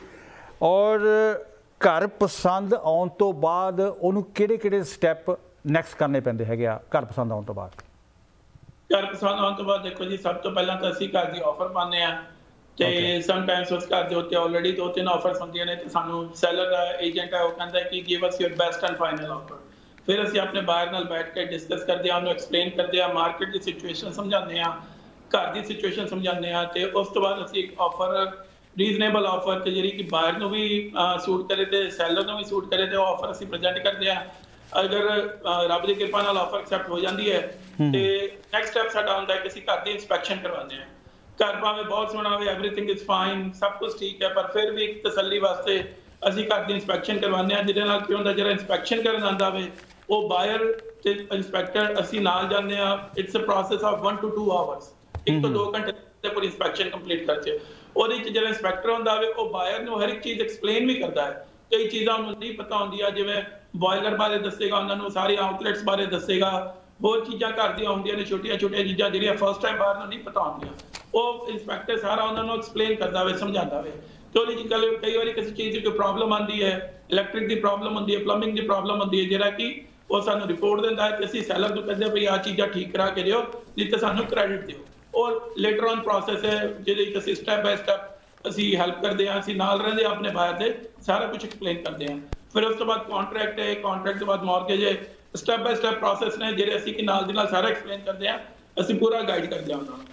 ਔਰ ਘਰ ਪਸੰਦ ਆਉਣ ਤੋਂ ਬਾਅਦ ਉਹਨੂੰ ਕਿਹੜੇ ਕਿਹੜੇ ਸਟੈਪ ਨੈਕਸਟ ਕਰਨੇ ਪੈਂਦੇ ਹੈਗੇ ਆ ਘਰ ਪਸੰਦ ਆਉਣ ਤੋਂ ਬਾਅਦ? ਘਰ ਪਸੰਦ ਆਉਣ ਤੋਂ ਬਾਅਦ ਦੇਖੋ ਜੀ ਸਭ ਤੋਂ ਪਹਿਲਾਂ ਤਾਂ ਅਸੀਂ ਘਰ ਦੀ ਆਫਰ ਪਾਉਂਦੇ ਆ ਤੇ ਸਮ ਟਾਈਮਸ ਉਸ ਘਰ ਦੇ ਉੱਤੇ ਆਲਰੇਡੀ ਦੋ ਤਿੰਨ ਆਫਰਸ ਹੁੰਦੀਆਂ ਨੇ ਤੇ ਸਾਨੂੰ ਸੈਲਰ ਏਜੰਟ ਹੈ ਉਹ ਕਹਿੰਦਾ ਹੈ ਕਿ give us your best and final offer ਫਿਰ ਅਸੀਂ ਆਪਣੇ ਬਾਇਰ ਨਾਲ ਬੈਠ ਕੇ ਡਿਸਕਸ ਕਰਦੇ ਆ ਉਹਨੂੰ ਐਕਸਪਲੇਨ ਕਰਦੇ ਆ ਮਾਰਕੀਟ ਦੀ ਸਿਚੁਏਸ਼ਨ ਸਮਝਾਉਂਦੇ ਆ ਘਰ ਦੀ ਸਿਚੁਏਸ਼ਨ ਸਮਝਾਉਂਦੇ ਆ ਤੇ ਉਸ ਤੋਂ ਬਾਅਦ ਅਸੀਂ ਇੱਕ ਆਫਰ ਰੀਜ਼ਨੇਬਲ ਆਫਰ ਤੇ ਜਿਹੜੀ ਕਿ ਬਾਇਰ ਨੂੰ ਵੀ ਸੂਟ ਕਰੇ ਤੇ ਸੈਲਰ ਨੂੰ ਵੀ ਸੂਟ ਕਰੇ ਤੇ ਉਹ ਆਫਰ ਅਸੀਂ ਪ੍ਰੈਜ਼ੈਂਟ ਕਰਦੇ ਆ ਅਗਰ ਰੱਬ ਦੀ ਕਿਰਪਾ ਨਾਲ ਆਫਰ ਐਕਸੈਪਟ ਹੋ ਜਾਂਦੀ ਹੈ ਤੇ ਨੈਕਸਟ ਸਟੈਪ ਸਾਡਾ ਹੁੰਦਾ ਹੈ ਕਿ ਅਸੀਂ ਘਰ ਦੀ ਇਨਸਪੈਕਸ਼ਨ ਕਰਵਾਉਂਦੇ ਆ ਘਰ ਭਾਵੇਂ ਬਹੁਤ ਸੋਹਣਾ ਹੋਵੇ ਐਵਰੀਥਿੰਗ ਇਜ਼ ਫਾਈਨ ਸਭ ਕੁਝ ਠੀਕ ਹੈ ਪਰ ਫਿਰ ਵੀ ਇੱਕ ਤਸੱਲੀ ਵਾਸਤੇ ਅਸੀਂ ਘਰ ਦੀ ਇਨਸਪੈਕਸ਼ਨ ਕਰਵਾਉਂਦੇ ਆ ਜਿਹਦੇ ਨਾਲ ਕੀ ਹੁੰਦਾ ਜਿਹੜਾ ਇਨਸਪੈਕਸ਼ਨ ਕਰਨ ਆਉਂਦਾ ਵੇ ਉਹ ਬਾਇਰ ਤੇ ਇਨਸਪੈਕਟਰ ਅਸੀਂ ਨਾਲ ਜਾਂਦੇ ਆ it's a process of 1 to 2 hours ਇੱਕ ਤੋਂ 2 ਘੰਟੇ ਦੇ ਪੂਰੀ ਇਨਸਪੈਕਸ਼ਨ ਕੰਪਲੀਟ ਕਰਦੇ ਉਹਦੇ ਚ ਜਿਹੜਾ ਇਨਸਪੈਕਟਰ ਹੁੰਦਾ ਵੇ ਉਹ ਬਾਇਰ ਨੂੰ ਹਰ ਇੱਕ ਚੀਜ਼ ਐਕਸਪਲੇਨ ਵੀ ਕਰਦਾ ਹੈ ਕਈ ਚੀਜ਼ਾਂ ਉਹਨੂੰ ਨਹੀਂ ਪਤਾ ਹੁੰਦੀਆਂ ਜਿਵੇਂ ਬੋਇਲਰ ਬਾਰੇ ਦੱਸੇਗਾ ਉਹਨਾਂ ਨੂੰ ਸਾਰੇ ਆਊਟਲੈਟਸ ਬਾਰੇ ਦੱਸੇਗਾ ਹੋਰ ਚੀਜ਼ਾਂ ਘਰ ਦੀਆਂ ਹੁੰਦੀਆਂ ਨੇ ਛੋਟੀਆਂ ਛੋਟੀਆਂ ਚੀਜ਼ਾਂ ਜਿਹੜੀਆਂ ਫਸਟ ਟਾਈਮ ਬਾਹਰ ਨੂੰ ਨਹੀਂ ਪਤਾ ਹੁੰਦੀਆਂ। ਉਹ ਇਨਸਪੈਕਟਰ ਸਾਰਾ ਉਹਨਾਂ ਨੂੰ ਐਕਸਪਲੇਨ ਕਰਦਾ ਵੇ, ਸਮਝਾਉਂਦਾ ਵੇ। ਤੇ ਕਈ ਵਾਰੀ ਕਿਸੇ ਚੀਜ਼ ਦੀ ਕੋਈ ਪ੍ਰੋਬਲਮ ਆਉਂਦੀ ਹੈ ਇਲੈਕਟ੍ਰਿਕ ਦੀ ਪ੍ਰੋਬਲਮ ਹੁੰਦੀ ਹੈ ਪਲੰਬਿੰਗ ਦੀ ਪ੍ਰੋਬਲਮ ਹੁੰਦੀ ਹੈ, ਜਿਹੜਾ ਕਿ ਉਹ ਸਾਨੂੰ ਰਿਪੋਰਟ ਦਿੰਦਾ ਹੈ ਤੇ ਅਸੀਂ ਸੈਲਰ ਨੂੰ ਕਹਿੰਦੇ ਭਈ ਆ ਚੀਜ਼ਾਂ ਠੀਕ ਕਰਾ ਕੇ ਦਿਓ, ਨਹੀਂ ਤਾਂ ਸਾਨੂੰ ਕ੍ਰੈਡਿਟ ਦਿਓ। ਔਰ ਲੇਟਰ ਔਨ ਪ੍ਰੋਸੈਸ ਹੈ, ਜਿਹਦੇ ਵਿੱਚ ਅਸੀਂ ਸਟੈਪ ਬਾਈ ਸਟੈਪ ਅਸੀਂ ਹੈਲਪ ਕਰਦੇ ਹਾਂ, ਅਸੀਂ ਨਾਲ ਰਹਿੰਦੇ ਹਾਂ ਆਪਣੇ ਬਾਹਰ ਦੇ, ਸਾਰਾ ਕੁਝ ਐਕਸਪਲੇਨ ਕਰਦੇ ਹਾਂ। ਫਿਰ ਉਸ ਤੋਂ ਬਾਅਦ ਕੰਟਰੈਕਟ ਹੈ ਕੰਟਰੈਕਟ ਤੋਂ ਬਾਅਦ ਮਾਰਗੇਜ ਹੈ। ਸਟੈਪ ਬਾਈ ਸਟੈਪ ਪ੍ਰੋਸੈਸ ਨੇ, ਜਿਹੜੇ ਅਸੀਂ ਕਿ ਨਾਲ ਦੀ ਨਾਲ ਸਾਰਾ ਐਕਸਪਲੇਨ ਕਰਦੇ ਹਾਂ, ਅਸੀਂ ਪੂਰਾ ਗਾਈਡ ਕਰਦੇ ਹਾਂ ਉਹਨਾਂ ਨੂੰ।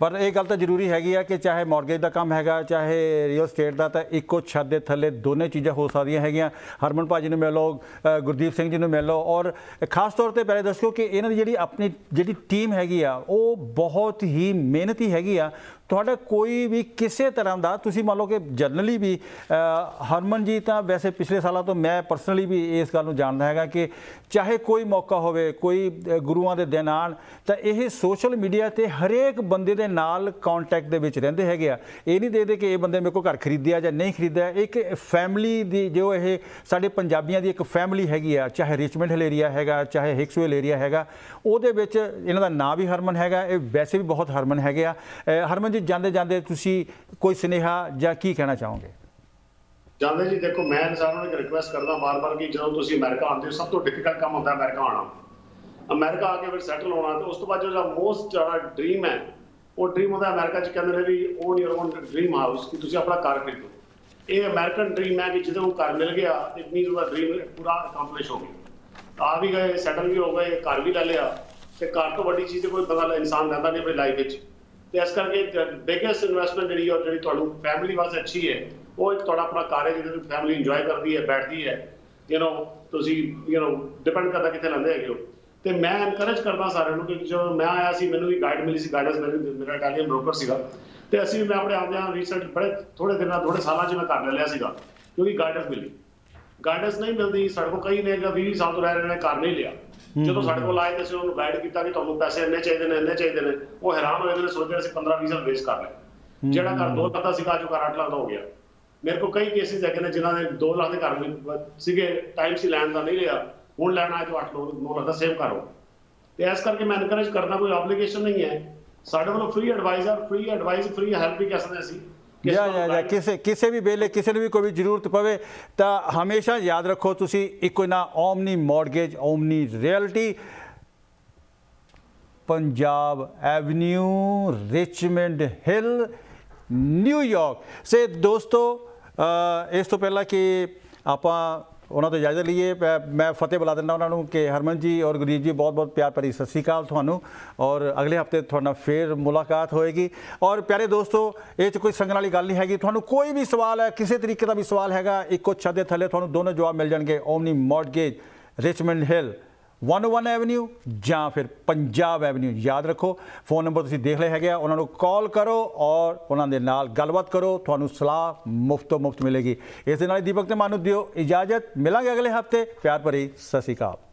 ਪਰ ਇਹ ਗੱਲ ਤਾਂ ਜ਼ਰੂਰੀ ਹੈਗੀ ਆ ਕਿ ਚਾਹੇ ਮਾਰਗੇਜ ਦਾ ਕੰਮ ਹੈਗਾ, ਚਾਹੇ ਰੀਅਲ ਸਟੇਟ ਦਾ, ਤਾਂ ਇੱਕੋ ਛੱਤ ਦੇ ਥੱਲੇ ਦੋਨੇ ਚੀਜ਼ਾਂ ਹੋ ਸਕਦੀਆਂ ਹੈਗੀਆਂ। ਹਰਮਨ ਭਾਜੀ ਨੂੰ ਮਿਲ ਲਓ ਗੁਰਦੀਪ ਸਿੰਘ ਜੀ ਨੂੰ ਮਿਲ ਲਓ ਔਰ ਖਾਸ ਤੌਰ ਤੇ ਪਹਿਲੇ ਦੱਸੋ ਕਿ ਇਹਨਾਂ ਦੀ ਜਿਹੜੀ ਆਪਣੀ ਜਿਹੜੀ ਟੀਮ ਹੈਗੀ ਆ, ਉਹ ਬਹੁਤ ਹੀ ਮਿਹਨਤੀ ਹੈਗੀ ਆ। ਤੁਹਾਡਾ ਕੋਈ ਵੀ ਕਿਸੇ ਤਰ੍ਹਾਂ ਦਾ ਤੁਸੀਂ ਮੰਨ ਲਓ ਕਿ ਜਨਰਲੀ ਵੀ ਹਰਮਨ ਜੀ ਤਾਂ ਵੈਸੇ ਪਿਛਲੇ ਸਾਲਾਂ ਤੋਂ ਮੈਂ ਪਰਸਨਲੀ ਵੀ ਇਸ ਗੱਲ ਨੂੰ ਜਾਣਦਾ ਹੈਗਾ ਕਿ ਚਾਹੇ ਕੋਈ ਮੌਕਾ ਹੋਵੇ ਕੋਈ ਗੁਰੂਆਂ ਦੇ ਦਿਨ ਆਣ ਤਾਂ ਇਹ ਸੋਸ਼ਲ ਮੀਡੀਆ ਤੇ ਹਰੇਕ ਬੰਦੇ ਦੇ ਨਾਲ ਕੰਟੈਕਟ ਦੇ ਵਿੱਚ ਰਹਿੰਦੇ ਹੈਗੇ ਆ। ਇਹ ਨਹੀਂ ਦੇਖਦੇ ਕਿ ਇਹ ਬੰਦੇ ਮੇਰੇ ਕੋਲ ਘਰ ਖਰੀਦਿਆ ਜਾਂ ਨਹੀਂ ਖਰੀਦਿਆ। ਇੱਕ ਫੈਮਿਲੀ ਦੀ ਜੋ ਇਹ ਸਾਡੇ ਪੰਜਾਬੀਆਂ ਦੀ ਇੱਕ ਫੈਮਿਲੀ ਹੈਗੀ ਆ ਚਾਹੇ ਰਿਚਮੈਂਟ ਹਿਲ ਏਰੀਆ ਹੈਗਾ ਚਾਹੇ ਹਿਕਸਵਿਲ ਏਰੀਆ ਹੈਗਾ ਉਹਦੇ ਵਿੱਚ ਇਹਨਾਂ ਦਾ ਨਾਂ ਵੀ ਹਰਮਨ ਹੈਗਾ ਇਹ ਵੈਸੇ ਵੀ ਬਹੁਤ ਹਰਮਨ ਹੈਗੇ ਆ। ਅ, ਹਰਮਨ ਜੀ, ਜਾਂਦੇ ਜਾਂਦੇ ਤੁਸੀਂ ਕੋਈ ਸੁਨੇਹਾ ਜਾਂ ਕੀ ਕਹਿਣਾ ਚਾਹੋਗੇ? ਜਾਂਦੇ ਜੀ, ਦੇਖੋ, ਮੈਂ ਸਾਰਿਆਂ ਨੂੰ ਇੱਕ ਕਰਦਾ ਬਾਰ-ਬਾਰ ਕਿ ਜਦੋਂ ਤੁਸੀਂ ਅਮਰੀਕਾ ਆਉਂਦੇ ਹੋ, ਸਭ ਤੋਂ ਡਿਫਿਕਲਟ ਕੰਮ ਹੁੰਦਾ ਅਮਰੀਕਾ ਆਉਣਾ। ਅਮਰੀਕਾ ਆ ਕੇ ਫਿਰ ਸੈਟਲ ਹੋਣਾ ਤੇ ਉਸ ਤੋਂ ਬਾਅਦ ਜਿਹੜਾ ਮੋਸਟ ਜਿਹੜਾ ਡ੍ਰੀਮ ਹੈ, ਉਹ ਡ੍ਰੀਮ ਹੁੰਦਾ ਅਮਰੀਕਾ ਚ ਕਹਿੰਦੇ ਨੇ ਵੀ own your own dream house ਕਿ ਤੁਸੀਂ ਆਪਣਾ ਘਰ ਖਰੀਦੋ। ਇਹ ਅਮਰੀਕਨ ਡ੍ਰੀਮ ਹੈ ਕਿ ਜਦੋਂ ਘਰ ਮਿਲ ਗਿਆ ਇਟ ਮੀਨਸ ਉਹਦਾ ਡ੍ਰੀਮ ਪੂਰਾ ਅਕੰਪਲਿਸ਼ ਹੋ ਗਿਆ। ਆ ਵੀ ਗਏ ਸੈਟਲ ਵੀ ਹੋ ਗਏ, ਘਰ ਵੀ ਲੈ ਲਿਆ, ਤੇ ਘਰ ਤੋਂ ਵੱਡੀ ਚੀਜ਼ ਤੇ ਕੋਈ ਬੰਦਾ ਇਨਸਾਨ ਰਹਿੰਦਾ ਨਹੀਂ ਆਪਣੀ ਲਾਈਫ ਵਿੱਚ। ਤੇ ਇਸ ਕਰਕੇ ਬਿਗੇਸਟ ਇਨਵੈਸਟਮੈਂਟ ਜਿਹੜੀ ਔਰ ਜਿਹੜੀ ਤੁਹਾਨੂੰ ਫੈਮਿਲੀ ਵਾਸਤੇ ਅੱਛੀ ਹੈ ਉਹ ਇੱਕ ਤੁਹਾਡਾ ਆਪਣਾ ਘਰ ਹੈ ਜਿਹਦੇ ਵਿੱਚ ਫੈਮਿਲੀ ਇੰਜੋਏ ਕਰਦੀ ਹੈ ਬੈਠਦੀ ਹੈ ਯੂ نو ਤੁਸੀਂ ਯੂ نو ਡਿਪੈਂਡ ਕਰਦਾ ਕਿੱਥੇ ਲੈਂਦੇ ਹੈਗੇ ਹੋ ਤੇ ਮੈਂ ਐਨਕਰੇਜ ਕਰਦਾ ਸਾਰਿਆਂ ਨੂੰ ਕਿ ਜਦੋਂ ਮੈਂ ਆਇਆ ਸੀ ਮੈਨੂੰ ਵੀ ਗਾਈਡ ਮਿਲੀ ਸੀ ਗਾਈਡੈਂਸ ਮੈਨੂੰ ਮੇਰਾ ਇਟਾਲੀਅਨ ਬ੍ਰੋਕਰ ਸੀਗਾ ਤੇ ਅਸੀਂ ਵੀ ਮੈਂ ਆਪਣੇ ਆਪਦਿਆਂ ਰਿਸਰਚ ਬੜੇ ਥੋੜੇ ਦਿਨਾਂ ਥੋੜੇ ਸਾਲਾਂ 'ਚ ਮੈਂ ਕਰ ਲੈ ਲਿਆ ਸੀਗਾ ਕਿਉਂਕਿ ਗਾਈਡੈਂਸ ਮਿਲੀ ਗਾਈਡੈਂਸ ਨਹੀਂ ਮਿਲਦੀ ਸਾਡੇ ਕੋਲ ਕਈ ਨੇ ਜਿਹੜਾ 20 ਸਾਲ ਤੋਂ ਰਹਿ ਰਹੇ ਨੇ ਕਰ ਨਹੀਂ ਲਿਆ ਜਦੋਂ ਸਾਡੇ ਕੋਲ ਆਏ ਤੇ ਅਸੀਂ ਉਹਨੂੰ ਗਾਈਡ ਕੀਤਾ ਕਿ ਤੁਹਾਨੂੰ ਪੈਸੇ ਇੰਨੇ ਚਾਹੀਦੇ ਨੇ ਇੰਨੇ ਚਾਹੀਦੇ ਨੇ ਉਹ ਹੈਰਾਨ ਹੋਏ ਨੇ ਸੋਚਦੇ ਅਸੀਂ 15 20 ਸਾਲ ਵੇਸਟ ਕਰ ਲਏ। ਜਿਹੜਾ ਘਰ 2 ਲੱਖ ਦਾ ਸੀਗਾ ਜੋ ਘਰ 8 ਲੱਖ ਦਾ ਹੋ ਗਿਆ। ਮੇਰੇ ਕੋਲ ਕਈ ਕੇਸਿਸ ਹੈਗੇ ਨੇ ਜਿਨ੍ਹਾਂ ਦੇ 2 ਲੱਖ ਦੇ ਘਰ ਵੀ ਸੀਗੇ ਟਾਈਮ ਸੀ ਲੈਣ ਦਾ ਨਹੀਂ ਲਿਆ ਹੁਣ ਲੈਣਾ ਹੈ ਤਾਂ 8 ਲੱਖ 9 ਲੱਖ ਦਾ ਸੇਵ ਕਰੋ ਤੇ ਇਸ ਕਰਕੇ ਮੈਂ ਐਨਕਰੇਜ ਕਰਦਾ ਕੋਈ ਆਬਲੀਗੇਸ਼ਨ ਨਹੀਂ ਹੈ। ਸਾਡੇ ਵੱਲੋਂ free adviser free advice free help ਵੀ ਕਰ ਸਕਦੇ ਅਸੀਂ। ਜਾਂ ਜਾਂ ਜਾਂ ਕਿਸੇ ਕਿਸੇ ਵੀ ਵੇਲੇ ਕਿਸੇ ਨੂੰ ਵੀ ਕੋਈ ਜ਼ਰੂਰਤ ਪਵੇ ਤਾਂ ਹਮੇਸ਼ਾ ਯਾਦ ਰੱਖੋ ਤੁਸੀਂ ਇੱਕੋ ਨਾ Omni Mortgage Omni Reality Punjab Avenue Richmond Hill New York ਸੇ ਦੋਸਤੋ ਇਸ ਤੋਂ ਪਹਿਲਾਂ ਕਿ ਆਪਾਂ ਉਹਨਾਂ ਤੋਂ ਇਜਾਜ਼ਤ ਲਈਏ। ਮੈਂ- ਫਤਿਹ ਬੁਲਾ ਦਿੰਦਾ ਉਹਨਾਂ ਨੂੰ ਕਿ ਹਰਮਨ ਜੀ ਔਰ ਗੁਰੀਬ ਜੀ ਬਹੁਤ ਬਹੁਤ ਪਿਆਰ ਭਰੀ ਸਤਿ ਸ਼੍ਰੀ ਅਕਾਲ ਤੁਹਾਨੂੰ ਔਰ ਅਗਲੇ ਹਫ਼ਤੇ ਤੁਹਾਡਾ ਨਾਲ ਫੇਰ ਮੁਲਾਕਾਤ ਹੋਏਗੀ। ਔਰ ਪਿਆਰੇ ਦੋਸਤੋ, ਇਹ 'ਚ ਕੋਈ ਸੰਗਣ ਵਾਲੀ ਗੱਲ ਨਹੀਂ ਹੈਗੀ। ਤੁਹਾਨੂੰ ਕੋਈ ਵੀ ਸਵਾਲ ਹੈ, ਕਿਸੇ ਤਰੀਕੇ ਦਾ ਵੀ ਸਵਾਲ ਹੈਗਾ, ਇੱਕੋ ਛੱਤ ਦੇ ਥੱਲੇ ਤੁਹਾਨੂੰ ਦੋਨੋਂ ਜਵਾਬ ਮਿਲ ਜਾਣਗੇ। Omni mortgage Richmond Hill. 101 avenue ਜਾਂ ਫਿਰ ਪੰਜਾਬ ਐਵਨਿਊ ਯਾਦ ਰੱਖੋ ਫੋਨ ਨੰਬਰ ਤੁਸੀਂ ਦੇਖ ਲਏ ਹੈਗੇ ਆ, ਉਹਨਾਂ ਨੂੰ ਕਾਲ ਕਰੋ ਔਰ ਉਹਨਾਂ ਦੇ ਨਾਲ ਗੱਲਬਾਤ ਕਰੋ, ਤੁਹਾਨੂੰ ਸਲਾਹ ਮੁਫਤ ਤੋਂ ਮੁਫਤ ਮਿਲੇਗੀ। ਇਸ ਦੇ ਨਾਲ ਹੀ ਦੀਪਕ ਤੇ ਮਾਨੂੰ ਦਿਓ ਇਜਾਜ਼ਤ, ਮਿਲਾਂਗੇ ਅਗਲੇ ਹਫ਼ਤੇ, ਪਿਆਰ ਭਰੀ, ਸਤਿ ਸ਼੍ਰੀ ਅਕਾਲ।